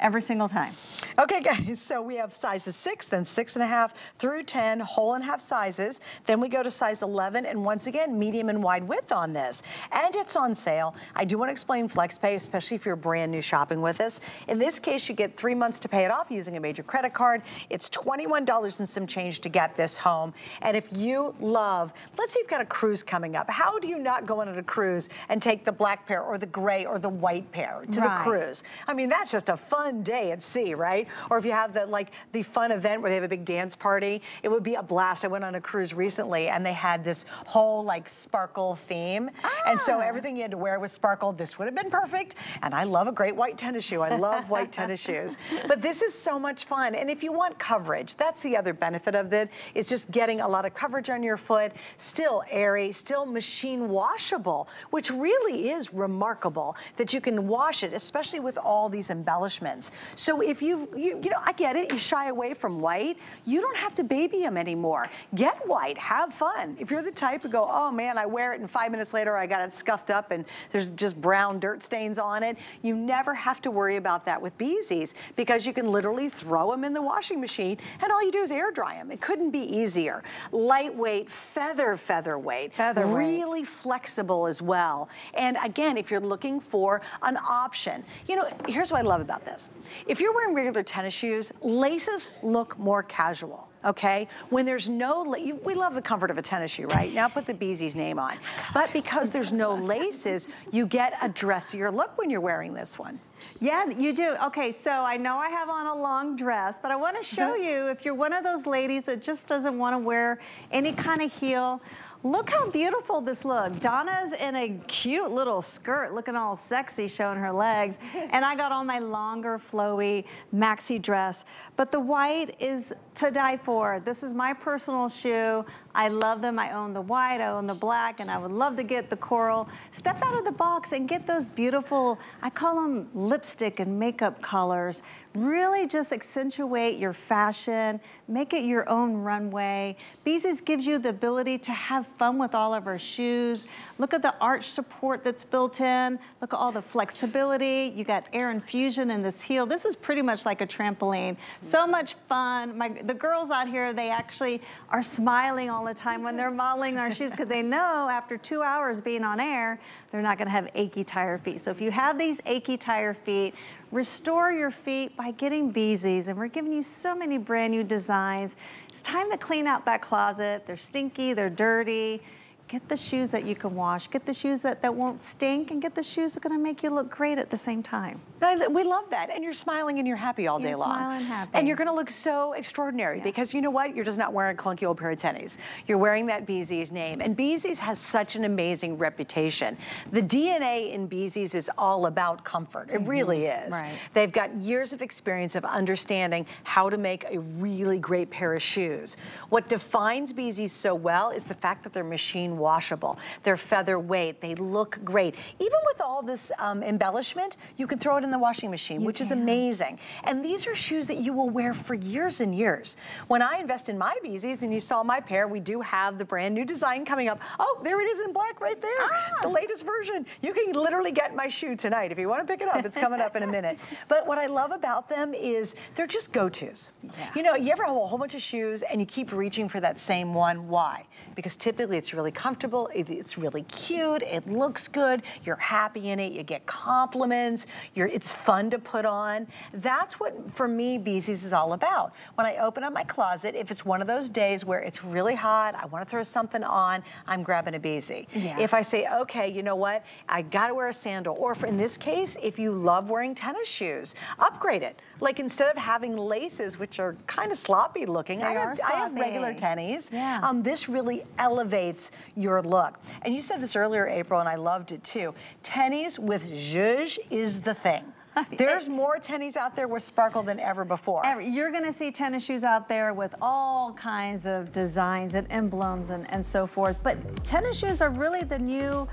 every single time. Okay, guys, so we have sizes six, then six and a half through 10, whole and half sizes. Then we go to size 11, and once again, medium and wide width on this. And it's on sale. I do want to explain FlexPay, especially if you're brand new shopping with us. In this case, you get three months to pay it off using a major credit card. It's $21 and some change to get this home. And if you love, let's say you've got a cruise coming up. How do you not go on a cruise and take the black pair or the gray or the white pair to right. the cruise? I mean, that's just a fun fun day at sea, right? Or if you have the like the fun event where they have a big dance party, it would be a blast. I went on a cruise recently and they had this whole like sparkle theme. Ah. And so ah. everything you had to wear was sparkle. This would have been perfect. And I love a great white tennis shoe. I love white tennis shoes. But this is so much fun. And if you want coverage, that's the other benefit of it. It's just getting a lot of coverage on your foot, still airy, still machine washable, which really is remarkable that you can wash it, especially with all these embellishments. So if you, you, you know, I get it, you shy away from white, you don't have to baby them anymore. Get white, have fun. If you're the type who go, oh man, I wear it and five minutes later I got it scuffed up and there's just brown dirt stains on it, you never have to worry about that with BZees because you can literally throw them in the washing machine and all you do is air dry them. It couldn't be easier. Lightweight, feather featherweight, featherweight. really flexible as well. And again, if you're looking for an option, you know, here's what I love about this. If you're wearing regular tennis shoes, laces look more casual okay? When there's no, we love the comfort of a tennis shoe, right? Now put the BZees name on. But because there's no laces, you get a dressier look when you're wearing this one. Yeah, you do. Okay, so I know I have on a long dress, but I wanna show you if you're one of those ladies that just doesn't wanna wear any kind of heel, Look how beautiful this look. Donna's in a cute little skirt, looking all sexy, showing her legs. and I got on my longer, flowy maxi dress. But the white is to die for. This is my personal shoe. I love them. I own the white, I own the black, and I would love to get the coral. Step out of the box and get those beautiful, I call them lipstick and makeup colors. Really just accentuate your fashion, make it your own runway. BZees gives you the ability to have fun with all of our shoes. Look at the arch support that's built in. Look at all the flexibility. You got air infusion in this heel. This is pretty much like a trampoline. So much fun. My, the girls out here, they actually are smiling all the time when they're modeling our shoes because they know after two hours being on air, they're not gonna have achy tire feet. So if you have these achy tire feet, restore your feet by getting BZees. And we're giving you so many brand new designs. It's time to clean out that closet. They're stinky, they're dirty. Get the shoes that you can wash. Get the shoes that, that won't stink and get the shoes that are gonna make you look great at the same time. We love that. And you're smiling and you're happy all you're day long. smiling happy. And you're gonna look so extraordinary yeah. because you know what? You're just not wearing a clunky old pair of tennies. You're wearing that BZees name. And BZees has such an amazing reputation. The DNA in BZees is all about comfort. It mm -hmm. really is. Right. They've got years of experience of understanding how to make a really great pair of shoes. What defines BZees so well is the fact that they're machine washable. They're featherweight. They look great. Even with all this um, embellishment, you can throw it in the washing machine, you which can. is amazing. And these are shoes that you will wear for years and years. When I invest in my BZees, and you saw my pair, we do have the brand new design coming up. Oh, there it is in black right there. Ah. The latest version. You can literally get my shoe tonight. If you want to pick it up, it's coming up in a minute. But what I love about them is they're just go-tos. Yeah. You know, you ever have a whole bunch of shoes and you keep reaching for that same one. Why? Because typically it's really comfortable, it's really cute, it looks good, you're happy in it, you get compliments, it's fun to put on. That's what, for me, BZees is all about. When I open up my closet, if it's one of those days where it's really hot, I want to throw something on, I'm grabbing a Beezy. Yeah. If I say, okay, you know what, I got to wear a sandal, or for, in this case, if you love wearing tennis shoes, upgrade it. Like instead of having laces, which are kind of sloppy looking, I have, I have, regular tennies. Yeah. Um, this really elevates your look. And you said this earlier, April, and I loved it too. Tennies with zhuzh is the thing. There's more tennies out there with sparkle than ever before. You're gonna see tennis shoes out there with all kinds of designs and emblems and, and so forth. But tennis shoes are really the new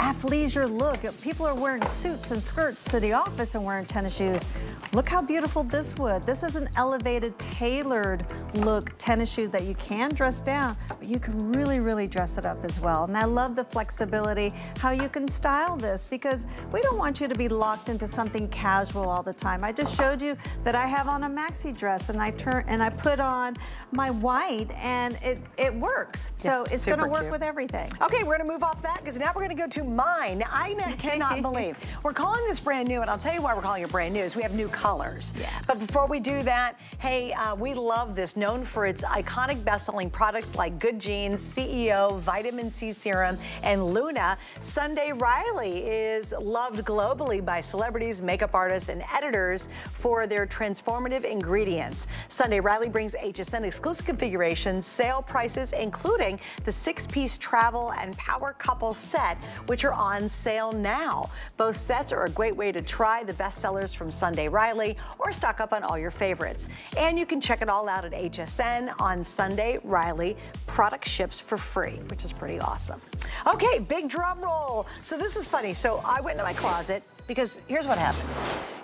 athleisure look. People are wearing suits and skirts to the office and wearing tennis shoes. Look how beautiful this would. This is an elevated, tailored look tennis shoe that you can dress down, but you can really, really dress it up as well. And I love the flexibility, how you can style this because we don't want you to be locked into something casual all the time. I just showed you that I have on a maxi dress and I turn and I put on my white and it, it works. So it's gonna work cute. with everything. Okay, we're gonna move off that because now we're gonna go to mine. I cannot believe. We're calling this brand new, and I'll tell you why we're calling it brand new, is we have new colors. Yeah. But before we do that, hey, uh, we love this, known for its iconic best-selling products like Good Genes, CEO, Vitamin C Serum, and Luna. Sunday Riley is loved globally by celebrities, makeup artists, and editors for their transformative ingredients. Sunday Riley brings HSN exclusive configurations, sale prices, including the six-piece travel and power couple set, which which are on sale now. Both sets are a great way to try the best sellers from Sunday Riley or stock up on all your favorites. And you can check it all out at HSN on Sunday Riley. Product ships for free, which is pretty awesome. Okay, big drum roll. So this is funny. So I went into my closet because here's what happens.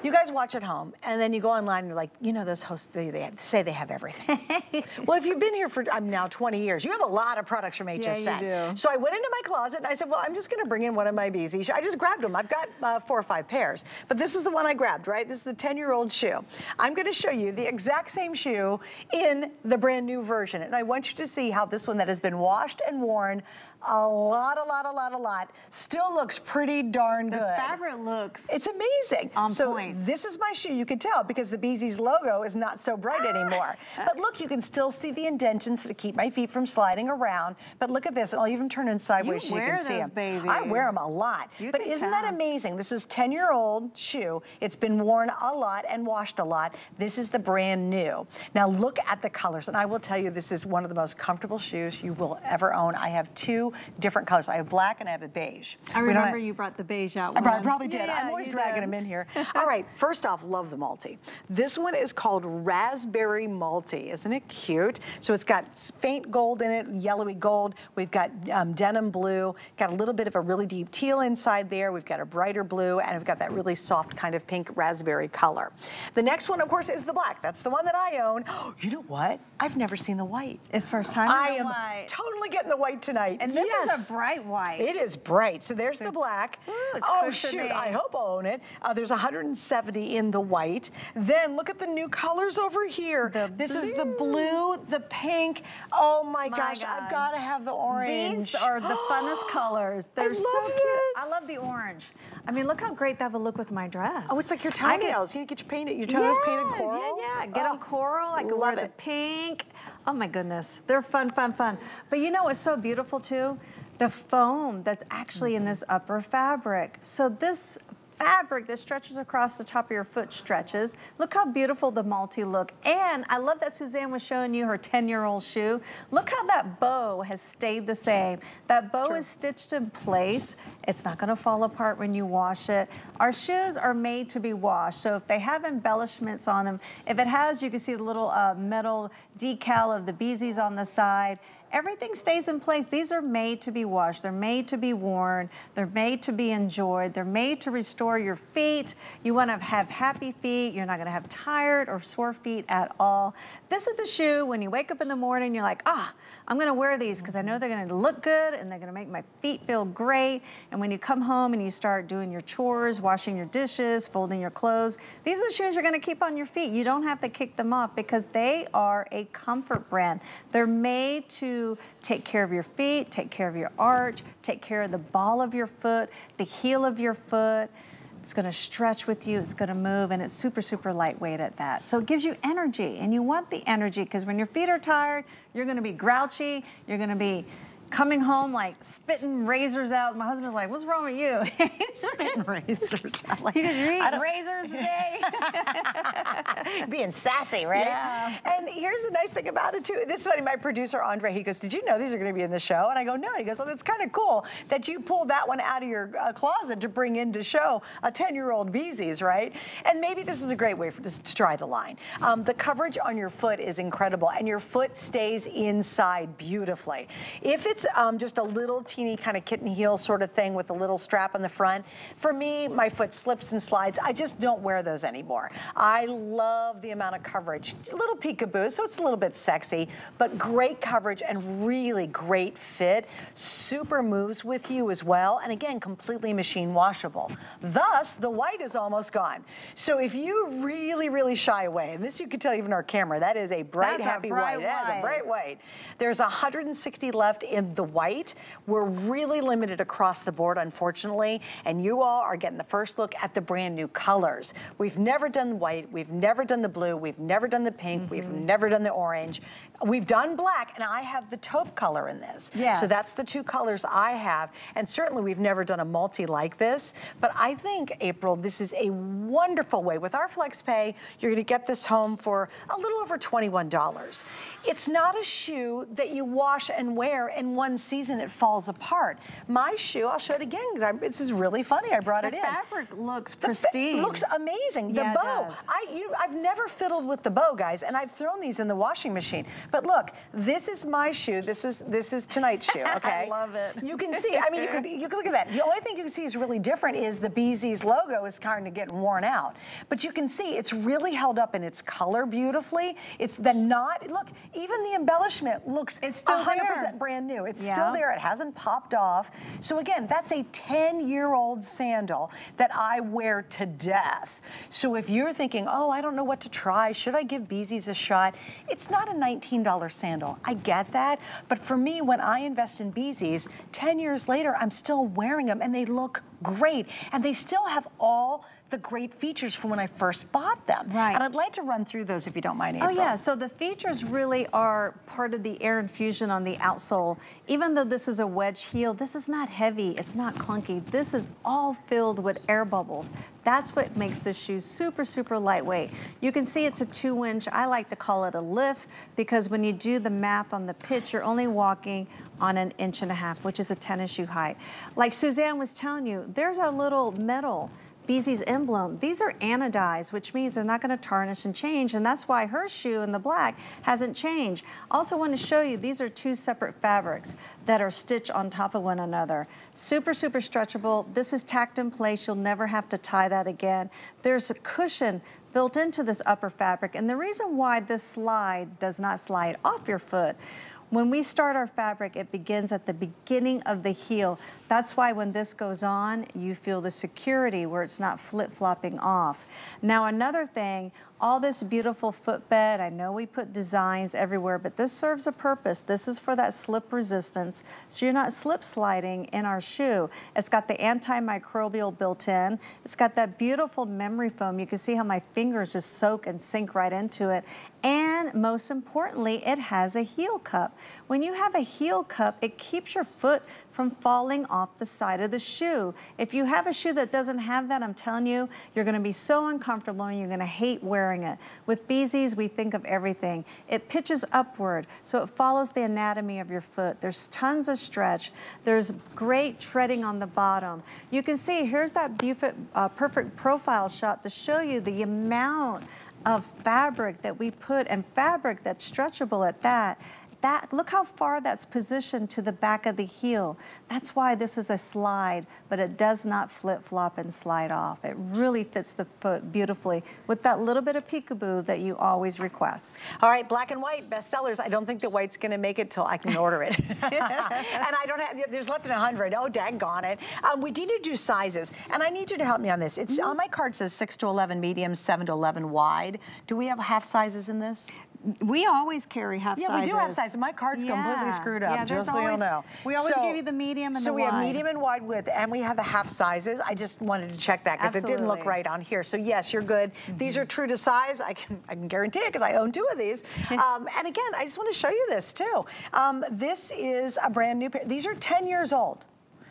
You guys watch at home, and then you go online and you're like, you know, those hosts, they, they say they have everything. well, if you've been here for, I'm now 20 years, you have a lot of products from HSN. Yeah, you do. So I went into my closet and I said, well, I'm just gonna bring in one of my Beezy. I just grabbed them. I've got uh, four or five pairs, but this is the one I grabbed, right? This is the 10-year-old shoe. I'm gonna show you the exact same shoe in the brand new version. And I want you to see how this one that has been washed and worn a lot, a lot, a lot, a lot. Still looks pretty darn the good. The fabric looks It's amazing. On so point. this is my shoe. You can tell because the BZees logo is not so bright anymore. but look, you can still see the indentions that keep my feet from sliding around. But look at this. And I'll even turn them sideways you so you can see them. Baby. I wear them a lot. You but isn't tell. that amazing? This is 10-year-old shoe. It's been worn a lot and washed a lot. This is the brand new. Now look at the colors. And I will tell you, this is one of the most comfortable shoes you will ever own. I have two different colors. I have black and I have a beige. I remember you brought the beige out. I probably did. Yeah, I'm always dragging did. them in here. All right, first off, love the multi. This one is called Raspberry Multi. Isn't it cute? So it's got faint gold in it, yellowy gold. We've got um, denim blue, got a little bit of a really deep teal inside there. We've got a brighter blue, and we've got that really soft kind of pink raspberry color. The next one, of course, is the black. That's the one that I own. You know what? I've never seen the white. It's first time I am white. totally getting the white tonight. And this yes. is a bright white. It is bright. So there's the black. Ooh, oh, shoot. I hope I'll own it. Uh, there's 170 in the white. Then look at the new colors over here. The this blue. is the blue, the pink. Oh my, My gosh, God. I've got to have the orange. These are the funnest colors. They're so love cute. this. I love the orange. I mean, look how great that would look with my dress. Oh, it's like your could- toenails. You get your, painted, your toenails painted Yes, coral. Yeah, yeah. Get them Oh, coral. I could love wear the pink. Oh my goodness. They're fun, fun, fun. But you know what's so beautiful too? The foam that's actually in mm-hmm. this upper fabric. So this fabric that stretches across the top of your foot stretches. Look how beautiful the multi look. And I love that Suzanne was showing you her 10-year-old shoe. Look how that bow has stayed the same. That bow is stitched in place. It's not gonna fall apart when you wash it. Our shoes are made to be washed. So if they have embellishments on them, if it has, you can see the little uh, metal decal of the BZees on the side. Everything stays in place. These are made to be washed. They're made to be worn. They're made to be enjoyed. They're made to restore your feet. You want to have happy feet. You're not going to have tired or sore feet at all. This is the shoe when you wake up in the morning, you're like, ah, I'm going to wear these because I know they're going to look good and they're going to make my feet feel great. And when you come home and you start doing your chores, washing your dishes, folding your clothes, these are the shoes you're going to keep on your feet. You don't have to kick them off because they are a comfort brand. They're made to take care of your feet, take care of your arch, take care of the ball of your foot, the heel of your foot. It's gonna stretch with you, it's gonna move, and it's super, super lightweight at that. So it gives you energy, and you want the energy, because when your feet are tired, you're gonna be grouchy, you're gonna be coming home like spitting razors out. My husband's like, what's wrong with you? spitting razors out. Like, you eat razors today? Being sassy, right? Yeah. And here's the nice thing about it too. This is funny, my producer, Andre, he goes, did you know these are gonna be in the show? And I go, no. And He goes, well, that's kind of cool that you pulled that one out of your uh, closet to bring in to show a 10-year-old BZees, right? And maybe this is a great way for just to try the line. Um, the coverage on your foot is incredible and your foot stays inside beautifully. If it's um, just a little teeny kind of kitten heel sort of thing with a little strap on the front, for me, my foot slips and slides. I just don't wear those anymore. I love the amount of coverage. A little peekaboo, so it's a little bit sexy, but great coverage and really great fit. Super moves with you as well. And again, completely machine washable. Thus, the white is almost gone. So if you really, really shy away, and this you can tell even our camera, that is a bright, That's happy a bright white. That is a bright white. There's 160 left in the white. We're really limited across the board, unfortunately, and you all are getting the first look at the brand new colors. We've never done white, we've never done the blue, we've never done the pink, we've Mm-hmm. never done the orange. We've done black, and I have the taupe color in this. Yes. So that's the two colors I have, and certainly we've never done a multi like this, but I think, April, this is a wonderful way. With our flex pay, you're gonna get this home for a little over $21. It's not a shoe that you wash and wear in one season, it falls apart. My shoe, I'll show it again, this is really funny, I brought The it in. The fabric looks pristine. looks amazing. The Yeah, bow. I, you, I've never fiddled with the bow, guys, and I've thrown these in the washing machine. But look, this is my shoe. This is this is tonight's shoe. Okay. I love it. You can see. I mean, you can you can look at that. The only thing you can see is really different is the BZees logo is kind of getting worn out, but you can see it's really held up in its color beautifully. It's the knot. Look, even the embellishment looks It's still 100% there. brand new. It's Yeah. still there. It hasn't popped off. So again, that's a 10-year-old sandal that I wear to death. So if you're thinking, oh, I don't know what to try, should I give BZees a shot? It's not a $19 sandal. I get that. But for me, when I invest in BZees, 10 years later, I'm still wearing them and they look great. And they still have all the great features from when I first bought them. Right. And I'd like to run through those if you don't mind, April. Oh yeah, so the features really are part of the air infusion on the outsole. Even though this is a wedge heel, this is not heavy, it's not clunky. This is all filled with air bubbles. That's what makes this shoe super, super lightweight. You can see it's a two inch, I like to call it a lift because when you do the math on the pitch, you're only walking on an inch and a half, which is a tennis shoe height. Like Suzanne was telling you, there's our little metal BZees emblem. These are anodized, which means they're not gonna tarnish and change, and that's why her shoe in the black hasn't changed. Also want to show you, these are two separate fabrics that are stitched on top of one another. Super, super stretchable. This is tacked in place. You'll never have to tie that again. There's a cushion built into this upper fabric, and the reason why this slide does not slide off your foot when we start our fabric, it begins at the beginning of the heel. That's why when this goes on, you feel the security where it's not flip-flopping off. Now another thing, all this beautiful footbed, I know we put designs everywhere, but this serves a purpose. This is for that slip resistance, so you're not slip sliding in our shoe. It's got the antimicrobial built in. It's got that beautiful memory foam. You can see how my fingers just soak and sink right into it. And most importantly, it has a heel cup. When you have a heel cup, it keeps your foot from falling off the side of the shoe. If you have a shoe that doesn't have that, I'm telling you, you're gonna be so uncomfortable and you're gonna hate wearing it. With BZees, we think of everything. It pitches upward, so it follows the anatomy of your foot. There's tons of stretch. There's great treading on the bottom. You can see, here's that Buford, uh, perfect profile shot to show you the amount of fabric that we put and fabric that's stretchable at that. That, look how far that's positioned to the back of the heel. That's why this is a slide, but it does not flip-flop and slide off. It really fits the foot beautifully with that little bit of peekaboo that you always request. All right, black and white bestsellers. I don't think the white's gonna make it till I can order it. and I don't have, there's less than 100. Oh, dang, daggone it. Um, we need to do sizes, and I need you to help me on this. It's mm -hmm. on my card says 6 to 11 medium, 7 to 11 wide. Do we have half sizes in this? We always carry half yeah, sizes. Yeah, we do have sizes. My card's yeah. completely screwed up, yeah, just so you know. We always so, give you the medium and so the wide. So we have medium and wide width, and we have the half sizes. I just wanted to check that because it didn't look right on here. So yes, you're good. Mm -hmm. These are true to size. I can I can guarantee it because I own two of these. um, and again, I just want to show you this too. Um, this is a brand new pair. These are 10 years old.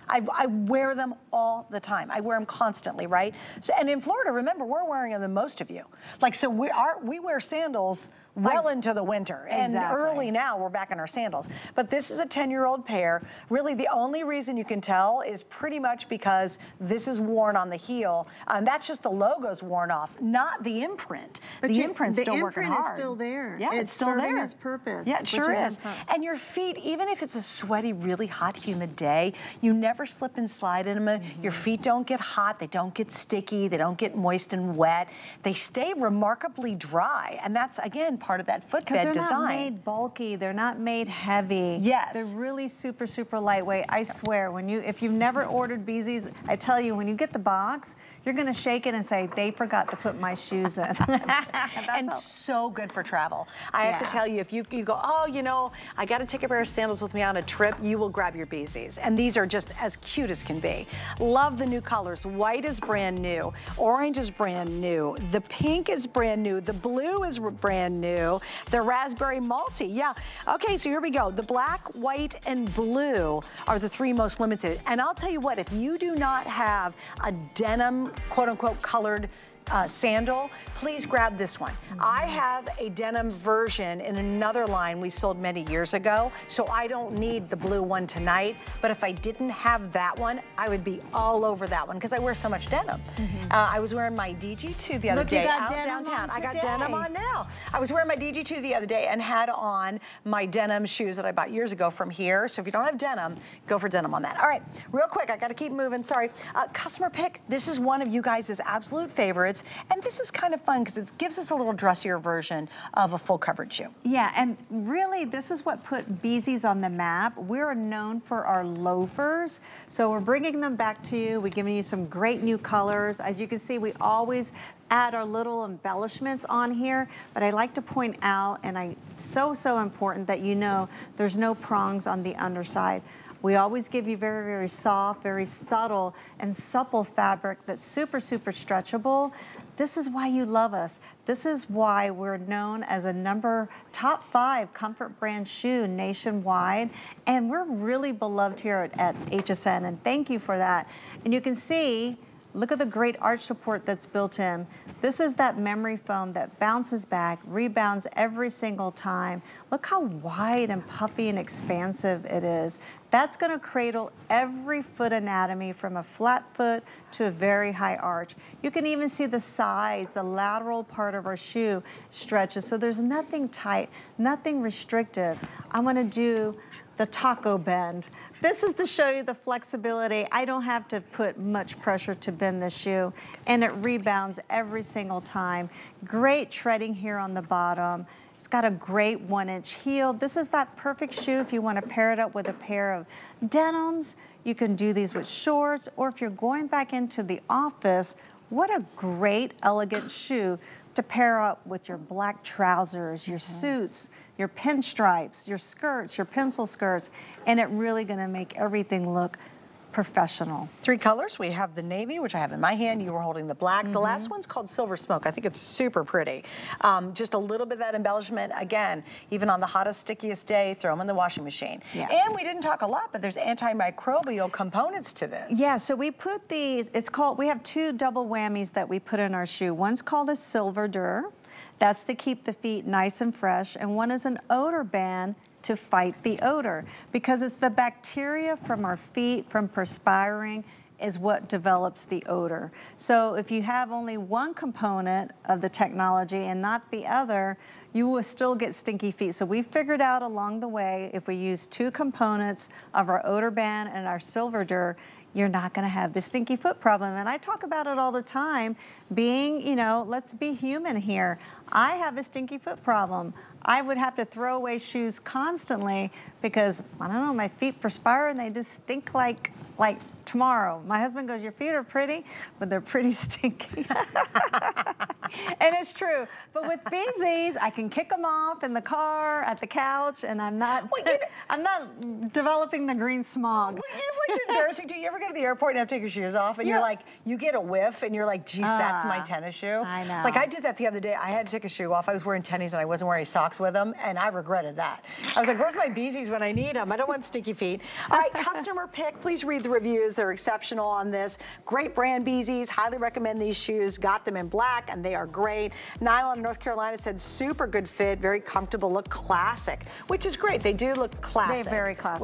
I, I, wear them all the time. I wear them constantly, right? So, and in Florida, remember, we're wearing them than most of you. Like, so we are, we wear sandals well into the winter. And exactly. early now, we're back in our sandals. But this is a 10-year-old pair. Really, the only reason you can tell is pretty much because this is worn on the heel. And that's just the logo's worn off, not the imprint. But the you, imprint's the still imprint working hard. is still there. Yeah, it's, it's still there. its purpose. Yeah, it sure is. is and your feet, even if it's a sweaty, really hot, humid day, you never slip and slide in them. Mm -hmm. Your feet don't get hot. They don't get sticky. They don't get moist and wet. They stay remarkably dry. And that's, again, part of that footbed they're design. They're not made bulky. They're not made heavy. Yes. They're really super, super lightweight. I swear, when you, if you've never ordered BZees, I tell you, when you get the box, you're gonna shake it and say, they forgot to put my shoes in. and so good for travel. I yeah. have to tell you, if you, you go, oh, you know, I gotta take a pair of sandals with me on a trip, you will grab your BZees. And these are just as cute as can be. Love the new colors. White is brand new. Orange is brand new. The pink is brand new. The blue is brand new. The raspberry multi, yeah. Okay, so here we go. The black, white, and blue are the three most limited. And I'll tell you what, if you do not have a denim, quote unquote, colored uh, sandal, please grab this one. I have a denim version in another line we sold many years ago, so I don't need the blue one tonight. But if I didn't have that one, I would be all over that one because I wear so much denim. Mm -hmm. uh, I was wearing my DG2 the other Look, day out downtown. I got denim on now. I was wearing my DG2 the other day and had on my denim shoes that I bought years ago from here. So if you don't have denim, go for denim on that. All right, real quick, I got to keep moving. Sorry. Uh, customer pick. This is one of you guys' absolute favorites. And this is kind of fun because it gives us a little dressier version of a full coverage shoe. Yeah, and really this is what put BZees on the map. We're known for our loafers. So we're bringing them back to you. We're giving you some great new colors. As you can see, we always add our little embellishments on here, but I like to point out, and I so, so important that you know there's no prongs on the underside. We always give you very, very soft, very subtle and supple fabric that's super, super stretchable. This is why you love us. This is why we're known as a number top five comfort brand shoe nationwide. And we're really beloved here at, at HSN and thank you for that. And you can see Look at the great arch support that's built in. This is that memory foam that bounces back, rebounds every single time. Look how wide and puffy and expansive it is. That's gonna cradle every foot anatomy from a flat foot to a very high arch. You can even see the sides, the lateral part of our shoe stretches. So there's nothing tight, nothing restrictive. I'm gonna do the taco bend. This is to show you the flexibility. I don't have to put much pressure to bend the shoe and it rebounds every single time. Great treading here on the bottom. It's got a great one inch heel. This is that perfect shoe if you want to pair it up with a pair of denims. You can do these with shorts or if you're going back into the office, what a great elegant shoe to pair up with your black trousers, your mm -hmm. suits, your pinstripes, your skirts, your pencil skirts, and it really gonna make everything look professional. Three colors. We have the navy, which I have in my hand. You were holding the black. Mm -hmm. The last mm-hmm. one's called Silver Smoke. I think it's super pretty. Um, just a little bit of that embellishment. Again, even on the hottest, stickiest day, throw them in the washing machine. Yeah. And we didn't talk a lot, but there's antimicrobial components to this. Yeah, so we put these, it's called, we have two double whammies that we put in our shoe. One's called a Silvadur. That's to keep the feet nice and fresh. And one is an odor band to fight the odor because it's the bacteria from our feet from perspiring is what develops the odor. So if you have only one component of the technology and not the other, you will still get stinky feet. So we figured out along the way, if we use two components of our odor band and our Silvadur, you're not gonna have the stinky foot problem. And I talk about it all the time, being, you know, let's be human here. I have a stinky foot problem. I would have to throw away shoes constantly because, I don't know, my feet perspire and they just stink like, like tomorrow. My husband goes, your feet are pretty, but they're pretty stinky. and it's true. But with BZees, I can kick them off in the car, at the couch, and I'm not, well, you know, I'm not developing the green smog. Well, you know what's embarrassing? Do you ever go to the airport and have to take your shoes off and you're, you're like, you get a whiff and you're like, geez, uh, that's my ah, tennis shoe. I know. Like I did that the other day. I had to take a shoe off. I was wearing tennies and I wasn't wearing socks with them and I regretted that. I was like, where's my BZees when I need them? I don't want stinky feet. All right, customer pick. Please read the reviews. They're exceptional on this. Great brand BZees. Highly recommend these shoes. Got them in black and they are great. Nylon North Carolina said super good fit, very comfortable, look classic, which is great. They do look classic. They're very classic.